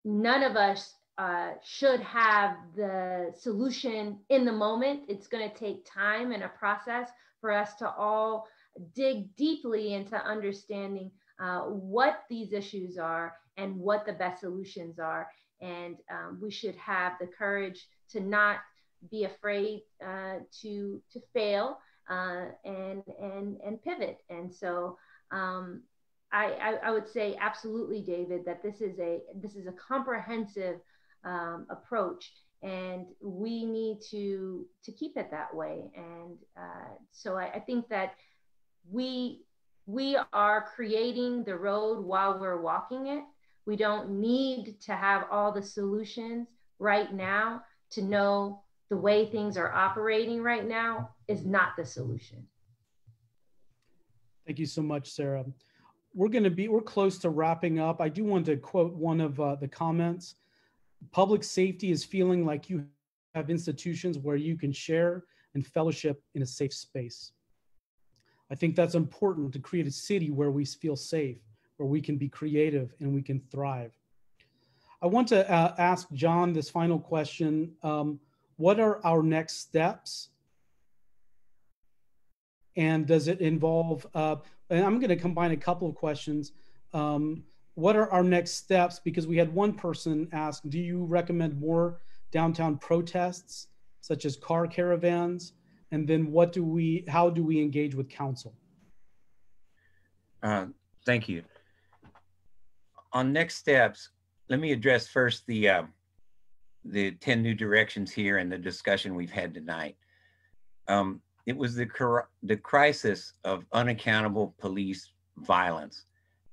none of us uh, should have the solution in the moment. It's going to take time and a process for us to all dig deeply into understanding uh, what these issues are and what the best solutions are. And um, we should have the courage to not be afraid uh, to to fail uh, and and and pivot. And so um, I, I, I would say absolutely, David, that this is a this is a comprehensive um, approach, and we need to to keep it that way. And uh, so I, I think that we we are creating the road while we're walking it. We don't need to have all the solutions right now to know the way things are operating right now is not the solution. Thank you so much, Sara. We're going to be, we're close to wrapping up. I do want to quote one of uh, the comments. Public safety is feeling like you have institutions where you can share and fellowship in a safe space. I think that's important to create a city where we feel safe, where we can be creative and we can thrive. I want to uh, ask John this final question. Um, what are our next steps? And does it involve, uh, and I'm going to combine a couple of questions. Um, what are our next steps? Because we had one person ask, do you recommend more downtown protests, such as car caravans? and then what do we how do we engage with council uh, thank you on next steps, let me address first the uh, the 10 new directions here and the discussion we've had tonight. Um, it was the, the crisis of unaccountable police violence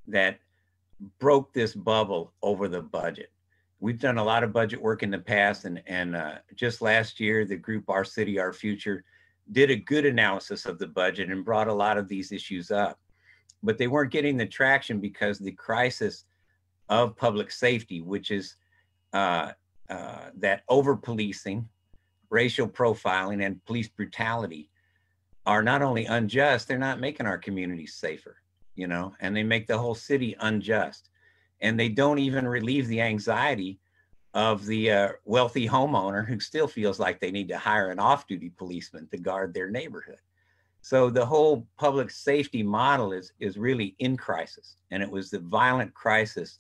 that broke this bubble over the budget. We've done a lot of budget work in the past, and, and uh, just last year, the group Our City, Our Future did a good analysis of the budget and brought a lot of these issues up. But they weren't getting the traction because the crisis of public safety, which is uh, uh, that over policing, racial profiling, and police brutality are not only unjust, they're not making our communities safer, you know, and they make the whole city unjust. And they don't even relieve the anxiety of the uh, wealthy homeowner who still feels like they need to hire an off duty policeman to guard their neighborhood. So the whole public safety model is, is really in crisis. And it was the violent crisis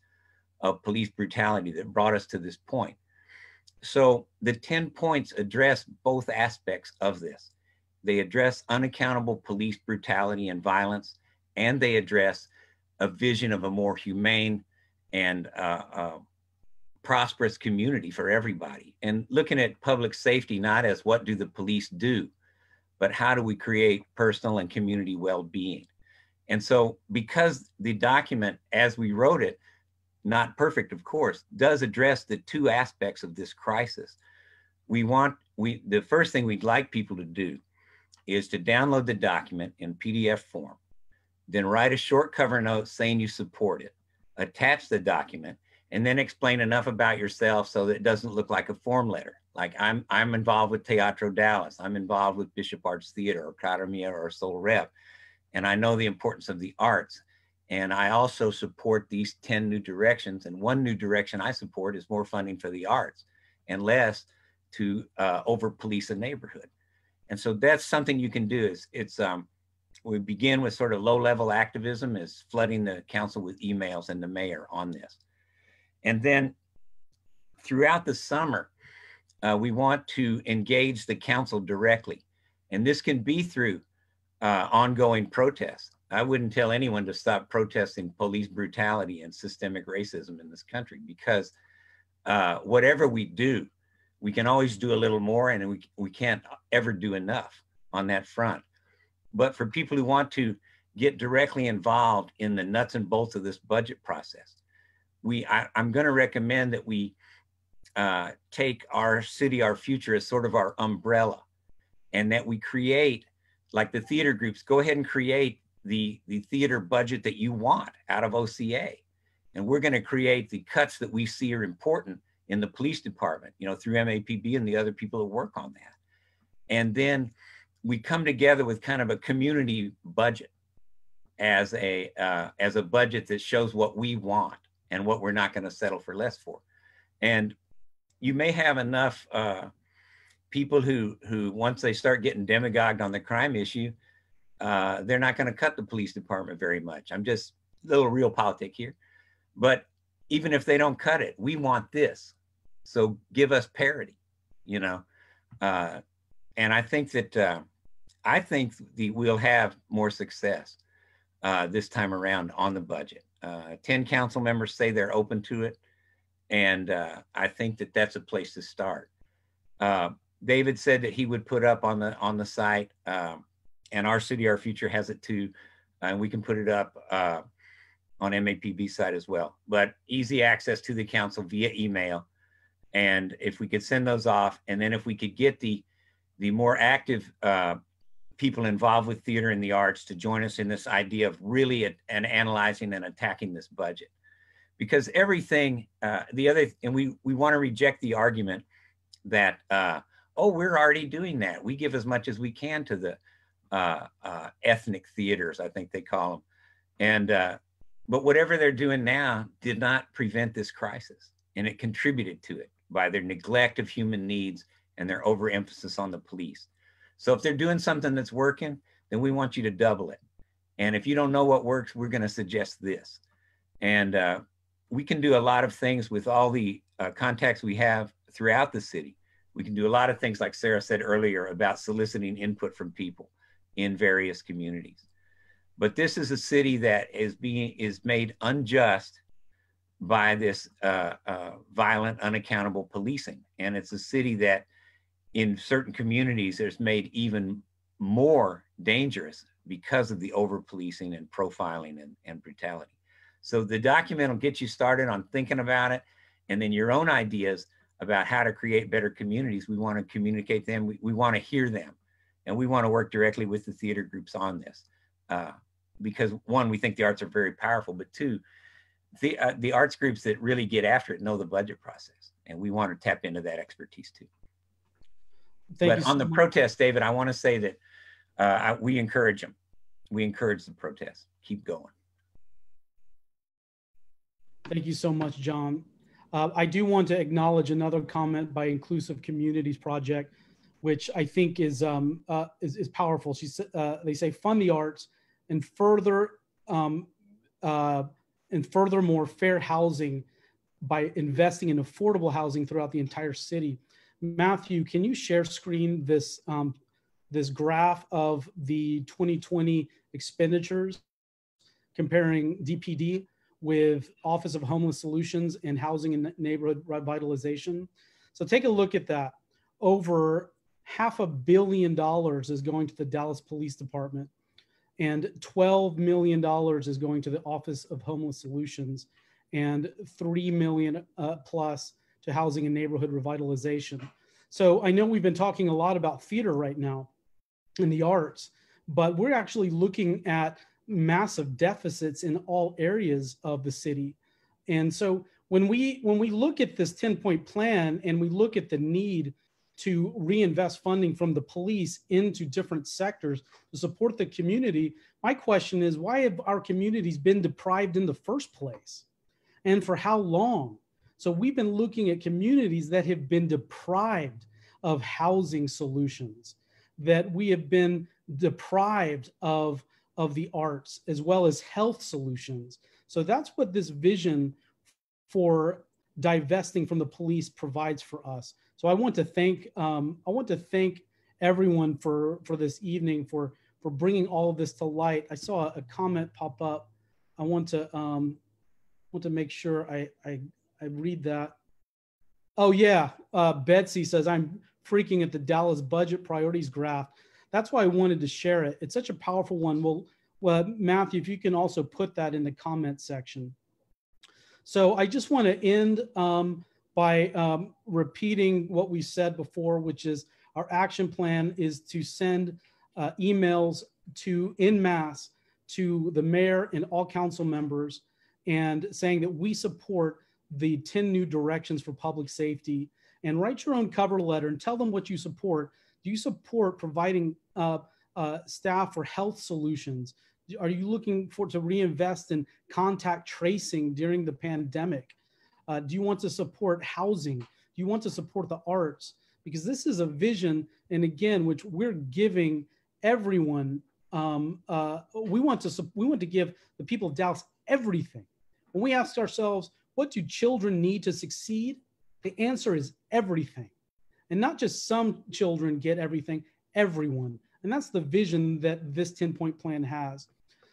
of police brutality that brought us to this point. So the 10 points address both aspects of this. They address unaccountable police brutality and violence, and they address a vision of a more humane and uh, uh, prosperous community for everybody. And looking at public safety not as what do the police do, but how do we create personal and community well-being. And so because the document, as we wrote it, not perfect, of course, does address the two aspects of this crisis. We want, we the first thing we'd like people to do is to download the document in PDF form, then write a short cover note saying you support it, attach the document, and then explain enough about yourself so that it doesn't look like a form letter. Like I'm, I'm involved with Teatro Dallas. I'm involved with Bishop Arts Theater or Cara Mía or Soul Rep. And I know the importance of the arts. And I also support these 10 new directions. And one new direction I support is more funding for the arts and less to uh, over police a neighborhood. And so that's something you can do is it's, um, we begin with sort of low level activism is flooding the council with emails and the mayor on this. And then throughout the summer, uh, we want to engage the council directly. And this can be through uh, ongoing protests. I wouldn't tell anyone to stop protesting police brutality and systemic racism in this country because uh, whatever we do, we can always do a little more and we, we can't ever do enough on that front. But for people who want to get directly involved in the nuts and bolts of this budget process, we I, am going to recommend that we uh, take our city, our future as sort of our umbrella and that we create like the theater groups, go ahead and create the, the theater budget that you want out of OCA. And we're going to create the cuts that we see are important in the police department, you know, through MAPB and the other people that work on that. And then we come together with kind of a community budget as a uh, as a budget that shows what we want and what we're not going to settle for less for. And you may have enough uh, people who who once they start getting demagogued on the crime issue, uh, they're not going to cut the police department very much. I'm just a little realpolitik here. But even if they don't cut it, we want this. So give us parity, you know. Uh, and I think that uh, I think the, we'll have more success uh, this time around on the budget. Uh, 10 council members say they're open to it. And uh, I think that that's a place to start. Uh, David said that he would put up on the on the site um, and our city, our future has it too. And we can put it up uh, on MAPB side as well. But easy access to the council via email. And if we could send those off, and then if we could get the the more active uh, people involved with theater and the arts to join us in this idea of really at, and analyzing and attacking this budget, because everything uh, the other and we we want to reject the argument that uh, oh we're already doing that we give as much as we can to the uh, uh, ethnic theaters, I think they call them. And, uh, but whatever they're doing now did not prevent this crisis and it contributed to it by their neglect of human needs and their overemphasis on the police. So if they're doing something that's working, then we want you to double it. And if you don't know what works, we're going to suggest this. And uh, we can do a lot of things with all the uh, contacts we have throughout the city. We can do a lot of things, like Sara said earlier, about soliciting input from people in various communities. But this is a city that is being is made unjust by this uh, uh, violent, unaccountable policing. And it's a city that, in certain communities, it's made even more dangerous because of the over policing and profiling and, and brutality. So the document will get you started on thinking about it and then your own ideas about how to create better communities. We want to communicate them. We, we want to hear them. And we want to work directly with the theater groups on this. Uh, because one, we think the arts are very powerful, but two, the, uh, the arts groups that really get after it know the budget process. And we want to tap into that expertise too. Thank but on the protest, David, I want to say that uh, I, we encourage them. We encourage the protest. Keep going. Thank you so much, John. Uh, I do want to acknowledge another comment by Inclusive Communities Project, which I think is um, uh, is, is, powerful. She uh, they say fund the arts and further um, uh, and furthermore fair housing by investing in affordable housing throughout the entire city. Matthew, can you share screen this um, this graph of the 2020 expenditures comparing DPD with Office of Homeless Solutions and Housing and Neighborhood Revitalization. So take a look at that. Over half a billion dollars is going to the Dallas Police Department, and $12 million is going to the Office of Homeless Solutions, and 3 million uh, plus to Housing and Neighborhood Revitalization. So I know we've been talking a lot about theater right now in the arts, but we're actually looking at massive deficits in all areas of the city. And so when we when we look at this 10 point plan and we look at the need to reinvest funding from the police into different sectors to support the community, my question is why have our communities been deprived in the first place? And for how long? So we've been looking at communities that have been deprived of housing solutions, that we have been deprived of of the arts as well as health solutions. So that's what this vision for divesting from the police provides for us. So I want to thank um, I want to thank everyone for for this evening for for bringing all of this to light. I saw a comment pop up. I want to um, want to make sure I I, I read that. Oh yeah, uh, Betsy says I'm freaking at the Dallas budget priorities graph that's why I wanted to share it. It's such a powerful one. Well, well, Matthew, if you can also put that in the comment section. So I just want to end um, by um, repeating what we said before, which is our action plan is to send uh, emails to in mass to the mayor and all council members and saying that we support the 10 new directions for public safety and write your own cover letter and tell them what you support do you support providing uh, uh, staff for health solutions? Are you looking for to reinvest in contact tracing during the pandemic? Uh, do you want to support housing? Do you want to support the arts? Because this is a vision, and again, which we're giving everyone. Um, uh, we want to we want to give the people of Dallas everything. When we ask ourselves, what do children need to succeed? The answer is everything. And not just some children get everything, everyone. And that's the vision that this 10 point plan has.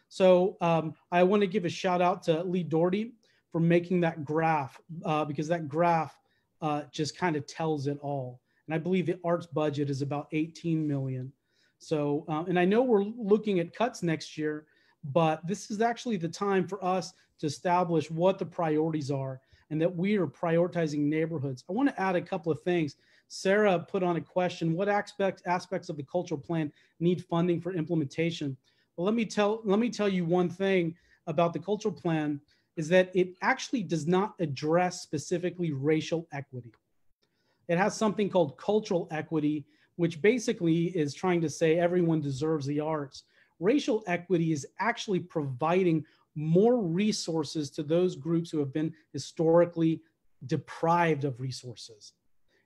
So um, I want to give a shout out to Lee Doherty for making that graph uh, because that graph uh, just kind of tells it all. And I believe the arts budget is about 18 million. So, uh, and I know we're looking at cuts next year, but this is actually the time for us to establish what the priorities are and that we are prioritizing neighborhoods. I want to add a couple of things Sara put on a question, what aspects aspects of the cultural plan need funding for implementation? Well, let me tell let me tell you one thing about the cultural plan is that it actually does not address specifically racial equity. It has something called cultural equity, which basically is trying to say everyone deserves the arts. Racial equity is actually providing more resources to those groups who have been historically deprived of resources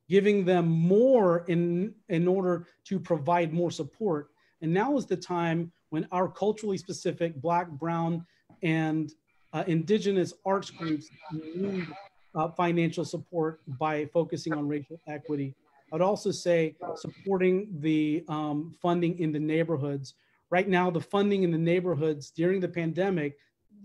giving them more in, in order to provide more support. And now is the time when our culturally specific Black, Brown, and uh, Indigenous arts groups need uh, financial support by focusing on racial equity. I'd also say supporting the um, funding in the neighborhoods. Right now, the funding in the neighborhoods during the pandemic,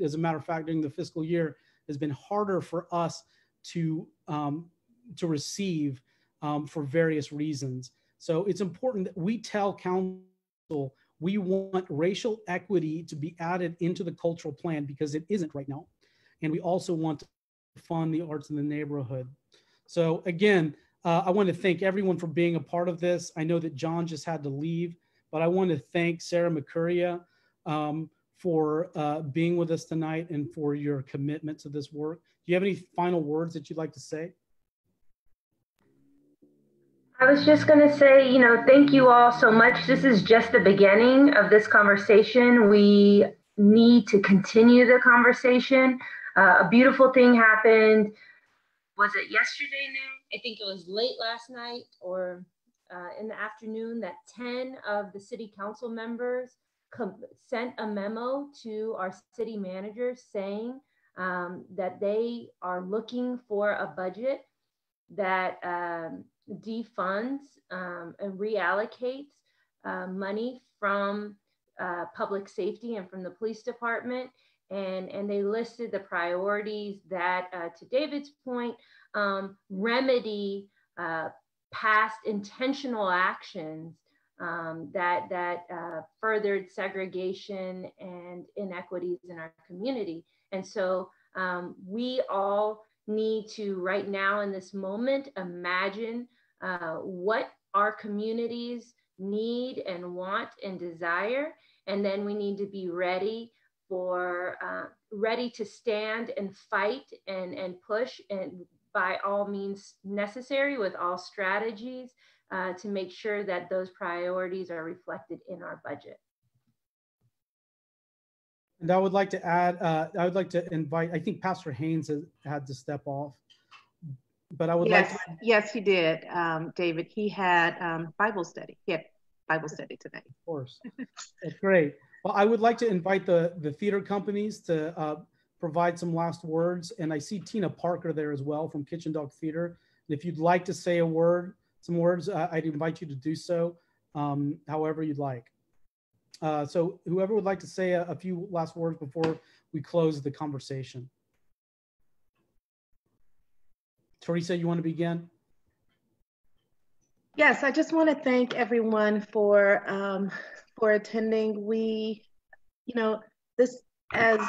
as a matter of fact, during the fiscal year, has been harder for us to um, to receive um, for various reasons. So it's important that we tell council we want racial equity to be added into the cultural plan because it isn't right now. And we also want to fund the arts in the neighborhood. So again, uh, I want to thank everyone for being a part of this. I know that John just had to leave, but I want to thank Sara Mokuria um, for uh, being with us tonight and for your commitment to this work. Do you have any final words that you'd like to say? I was just going to say, you know, thank you all so much. This is just the beginning of this conversation. We need to continue the conversation. Uh, a beautiful thing happened. Was it yesterday now? I think it was late last night or uh, in the afternoon that 10 of the city council members sent a memo to our city manager saying um, that they are looking for a budget that um, defunds um, and reallocates uh, money from uh, public safety and from the police department. And, and they listed the priorities that, uh, to David's point, um, remedy uh, past intentional actions um, that, that uh, furthered segregation and inequities in our community. And so um, we all need to, right now in this moment, imagine uh, what our communities need and want and desire. And then we need to be ready for, uh, ready to stand and fight and, and push and by all means necessary with all strategies uh, to make sure that those priorities are reflected in our budget. And I would like to add, uh, I would like to invite, I think Pastor Haynes has had to step off, but I would yes, like to. Yes, he did, um, David. He had um, Bible study. He had Bible study today. Of course. That's great. Well, I would like to invite the, the theater companies to uh, provide some last words. And I see Tina Parker there as well from Kitchen Dog Theater. And if you'd like to say a word, some words, uh, I'd invite you to do so um, however you'd like. Uh, so whoever would like to say a, a few last words before we close the conversation. Teresa, you want to begin? Yes, I just want to thank everyone for um, for attending. We, you know, this as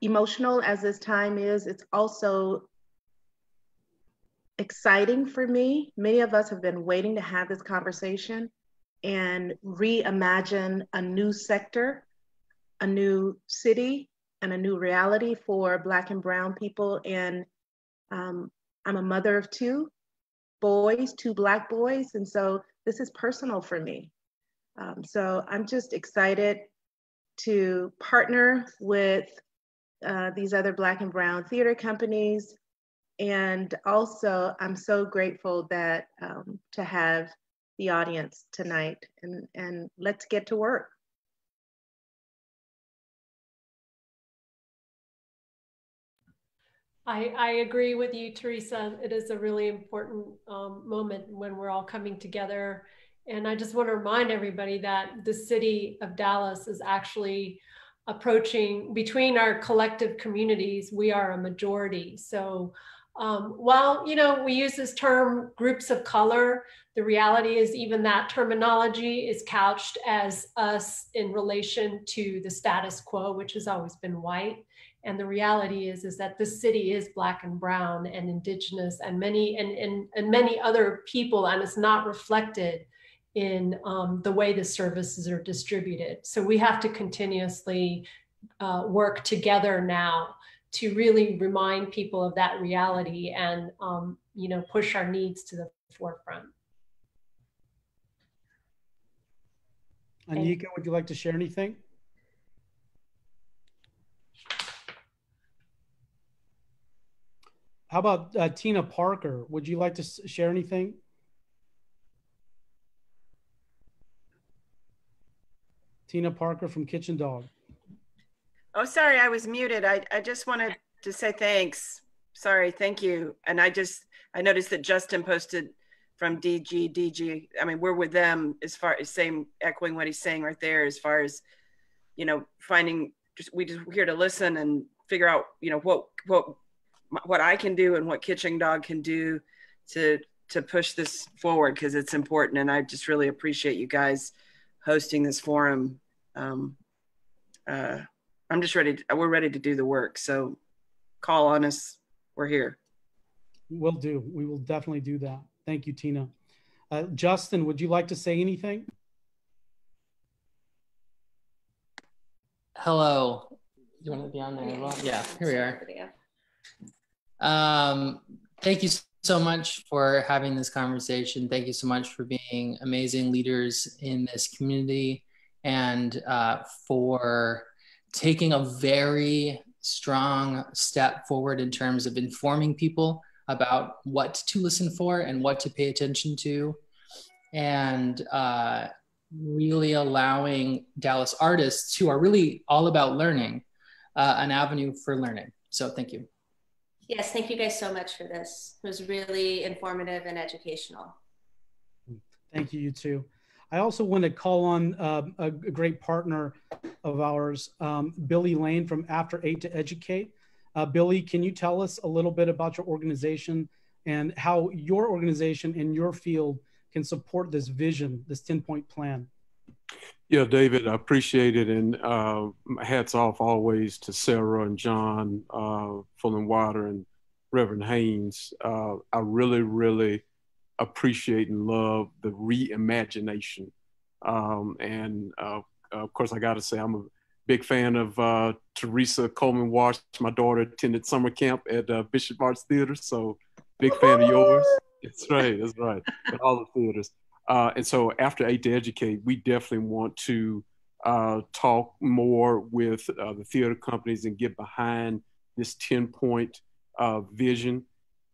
emotional as this time is, it's also exciting for me. Many of us have been waiting to have this conversation and reimagine a new sector, a new city, and a new reality for Black and Brown people. And um, I'm a mother of two boys, two Black boys. And so this is personal for me. Um, so I'm just excited to partner with uh, these other Black and Brown theater companies. And also, I'm so grateful that um, to have the audience tonight and, and let's get to work. I, I agree with you, Teresa. It is a really important um, moment when we're all coming together. And I just want to remind everybody that the city of Dallas is actually approaching between our collective communities, we are a majority. So um, while you know we use this term groups of color, the reality is even that terminology is couched as us in relation to the status quo, which has always been white. And the reality is is that the city is black and brown and indigenous and many and, and, and many other people, and it's not reflected in um, the way the services are distributed. So we have to continuously uh, work together now to really remind people of that reality and um, you know push our needs to the forefront. Anyika, would you like to share anything? How about uh, Tina Parker? Would you like to share anything? Tina Parker from Kitchen Dog. Oh, sorry, I was muted. I, I just wanted to say thanks. Sorry, thank you. And I just, I noticed that Justin posted from DG, DG. I mean, we're with them as far as same, echoing what he's saying right there, as far as, you know, finding just we just here to listen and figure out you know what what what I can do and what Kitchen Dog can do to to push this forward because it's important and I just really appreciate you guys hosting this forum. Um, uh, I'm just ready. To, we're ready to do the work. So call on us. We're here. We'll do. We will definitely do that. Thank you, Tina. Uh, Justin, would you like to say anything? Hello. You want to be on there? Well, yeah, here we are. Um, thank you so much for having this conversation. Thank you so much for being amazing leaders in this community and uh, for taking a very strong step forward in terms of informing people about what to listen for and what to pay attention to, and uh, really allowing Dallas artists who are really all about learning uh, an avenue for learning. So, thank you. Yes, thank you guys so much for this. It was really informative and educational. Thank you, you too. I also want to call on uh, a, great partner of ours, um, Billy Lane from After Eight to Educate. Uh, Billy, can you tell us a little bit about your organization and how your organization in your field can support this vision, this 10 point plan? Yeah, David, I appreciate it. And uh, hats off always to Sara and John uh, Fullinwider and Reverend Haynes. Uh, I really, really appreciate and love the reimagination. Um, and uh, of course, I got to say, I'm a big fan of uh, Teresa Coleman Wash. My daughter attended summer camp at uh, Bishop Arts Theater, so big fan of yours. That's right, that's right. At all the theaters. Uh, and so after Eight to Educate, we definitely want to uh, talk more with uh, the theater companies and get behind this 10 point uh, vision.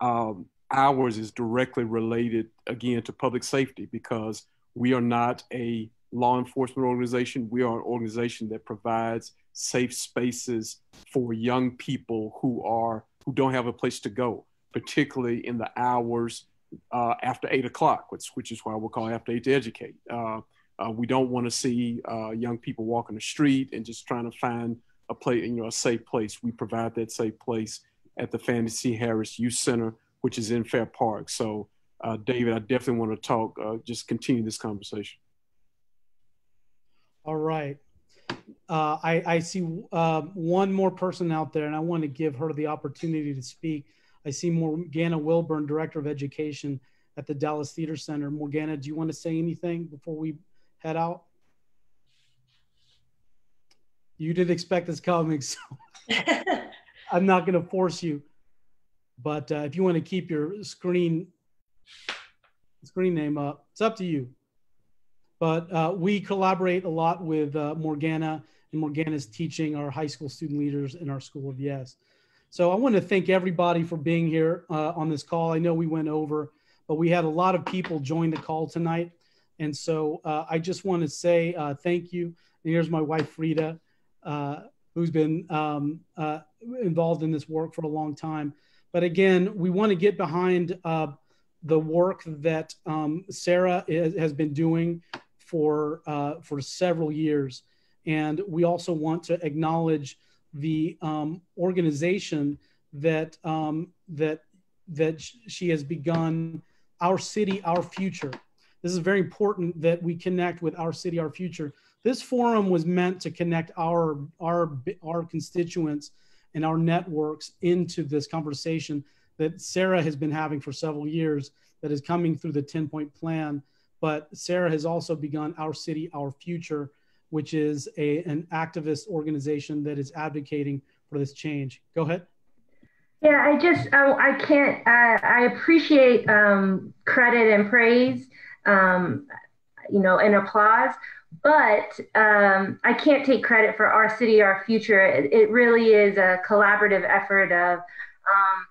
Um, ours is directly related again to public safety because we are not a law enforcement organization. We are an organization that provides safe spaces for young people who are who don't have a place to go, particularly in the hours uh, after eight o'clock, which, which is why we're calling after eight to educate. Uh, uh, we don't want to see uh, young people walking the street and just trying to find a place, you know, a safe place. We provide that safe place at the Fantasy Harris Youth Center, which is in Fair Park. So, uh, David, I definitely want to talk, uh, just continue this conversation. All right. I, I, see one more person out there, and I want to give her the opportunity to speak. I see Morgana Wilborn, Director of Education at the Dallas Theater Center. Morgana, do you want to say anything before we head out? You did expect this coming, so I'm not going to force you. But uh, if you want to keep your screen screen name up, it's up to you. But uh, we collaborate a lot with uh, Morgana, and Morgana's teaching our high school student leaders in our School of Yes. So I want to thank everybody for being here uh, on this call. I know we went over, but we had a lot of people join the call tonight. And so uh, I just want to say uh, thank you. And here's my wife, Frida, who's been um, uh, involved in this work for a long time. But again, we want to get behind uh, the work that um, Sara is, has been doing for, for several years. And we also want to acknowledge the um, organization that um, that that she has begun our city our future this is very important that we connect with our city our future this forum was meant to connect our our our constituents and our networks into this conversation that sara has been having for several years that is coming through the 10 point plan but sara has also begun our city our future which is a, an activist organization that is advocating for this change. Go ahead. Yeah, I just I, I can't. I, I appreciate um, credit and praise, um, you know, and applause, but um, I can't take credit for our city, our future. It, it really is a collaborative effort of um,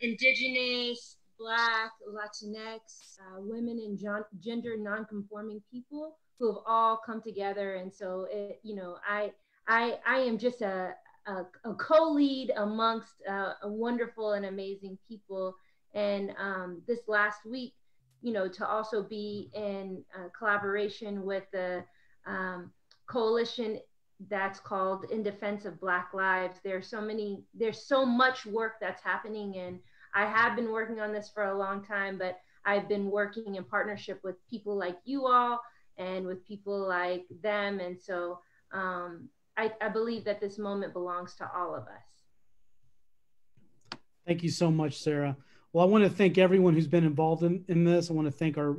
indigenous, Black, Latinx, uh, women, and gender nonconforming people who have all come together. And so, it, you know, I, I, I am just a, a, a co-lead amongst uh, a wonderful and amazing people. And um, this last week, you know, to also be in uh, collaboration with the um, coalition that's called In Defense of Black Lives. There's so many, there's so much work that's happening. And I have been working on this for a long time, but I've been working in partnership with people like you all and with people like them. And so um, I, I believe that this moment belongs to all of us. Thank you so much, Sara. Well, I want to thank everyone who's been involved in, in this. I want to thank our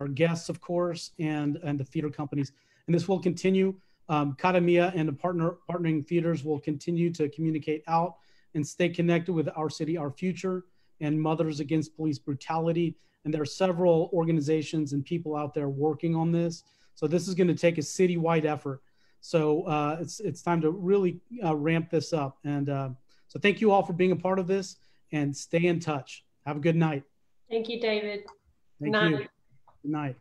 our guests, of course, and and the theater companies. And this will continue. Um, and the partner partnering theaters will continue to communicate out and stay connected with Our City, Our Future and Mothers Against Police Brutality. And there are several organizations and people out there working on this. So this is going to take a citywide effort. So uh, it's it's time to really uh, ramp this up. And uh, so thank you all for being a part of this and stay in touch. Have a good night. Thank you, David. Thank Night. you. Good night.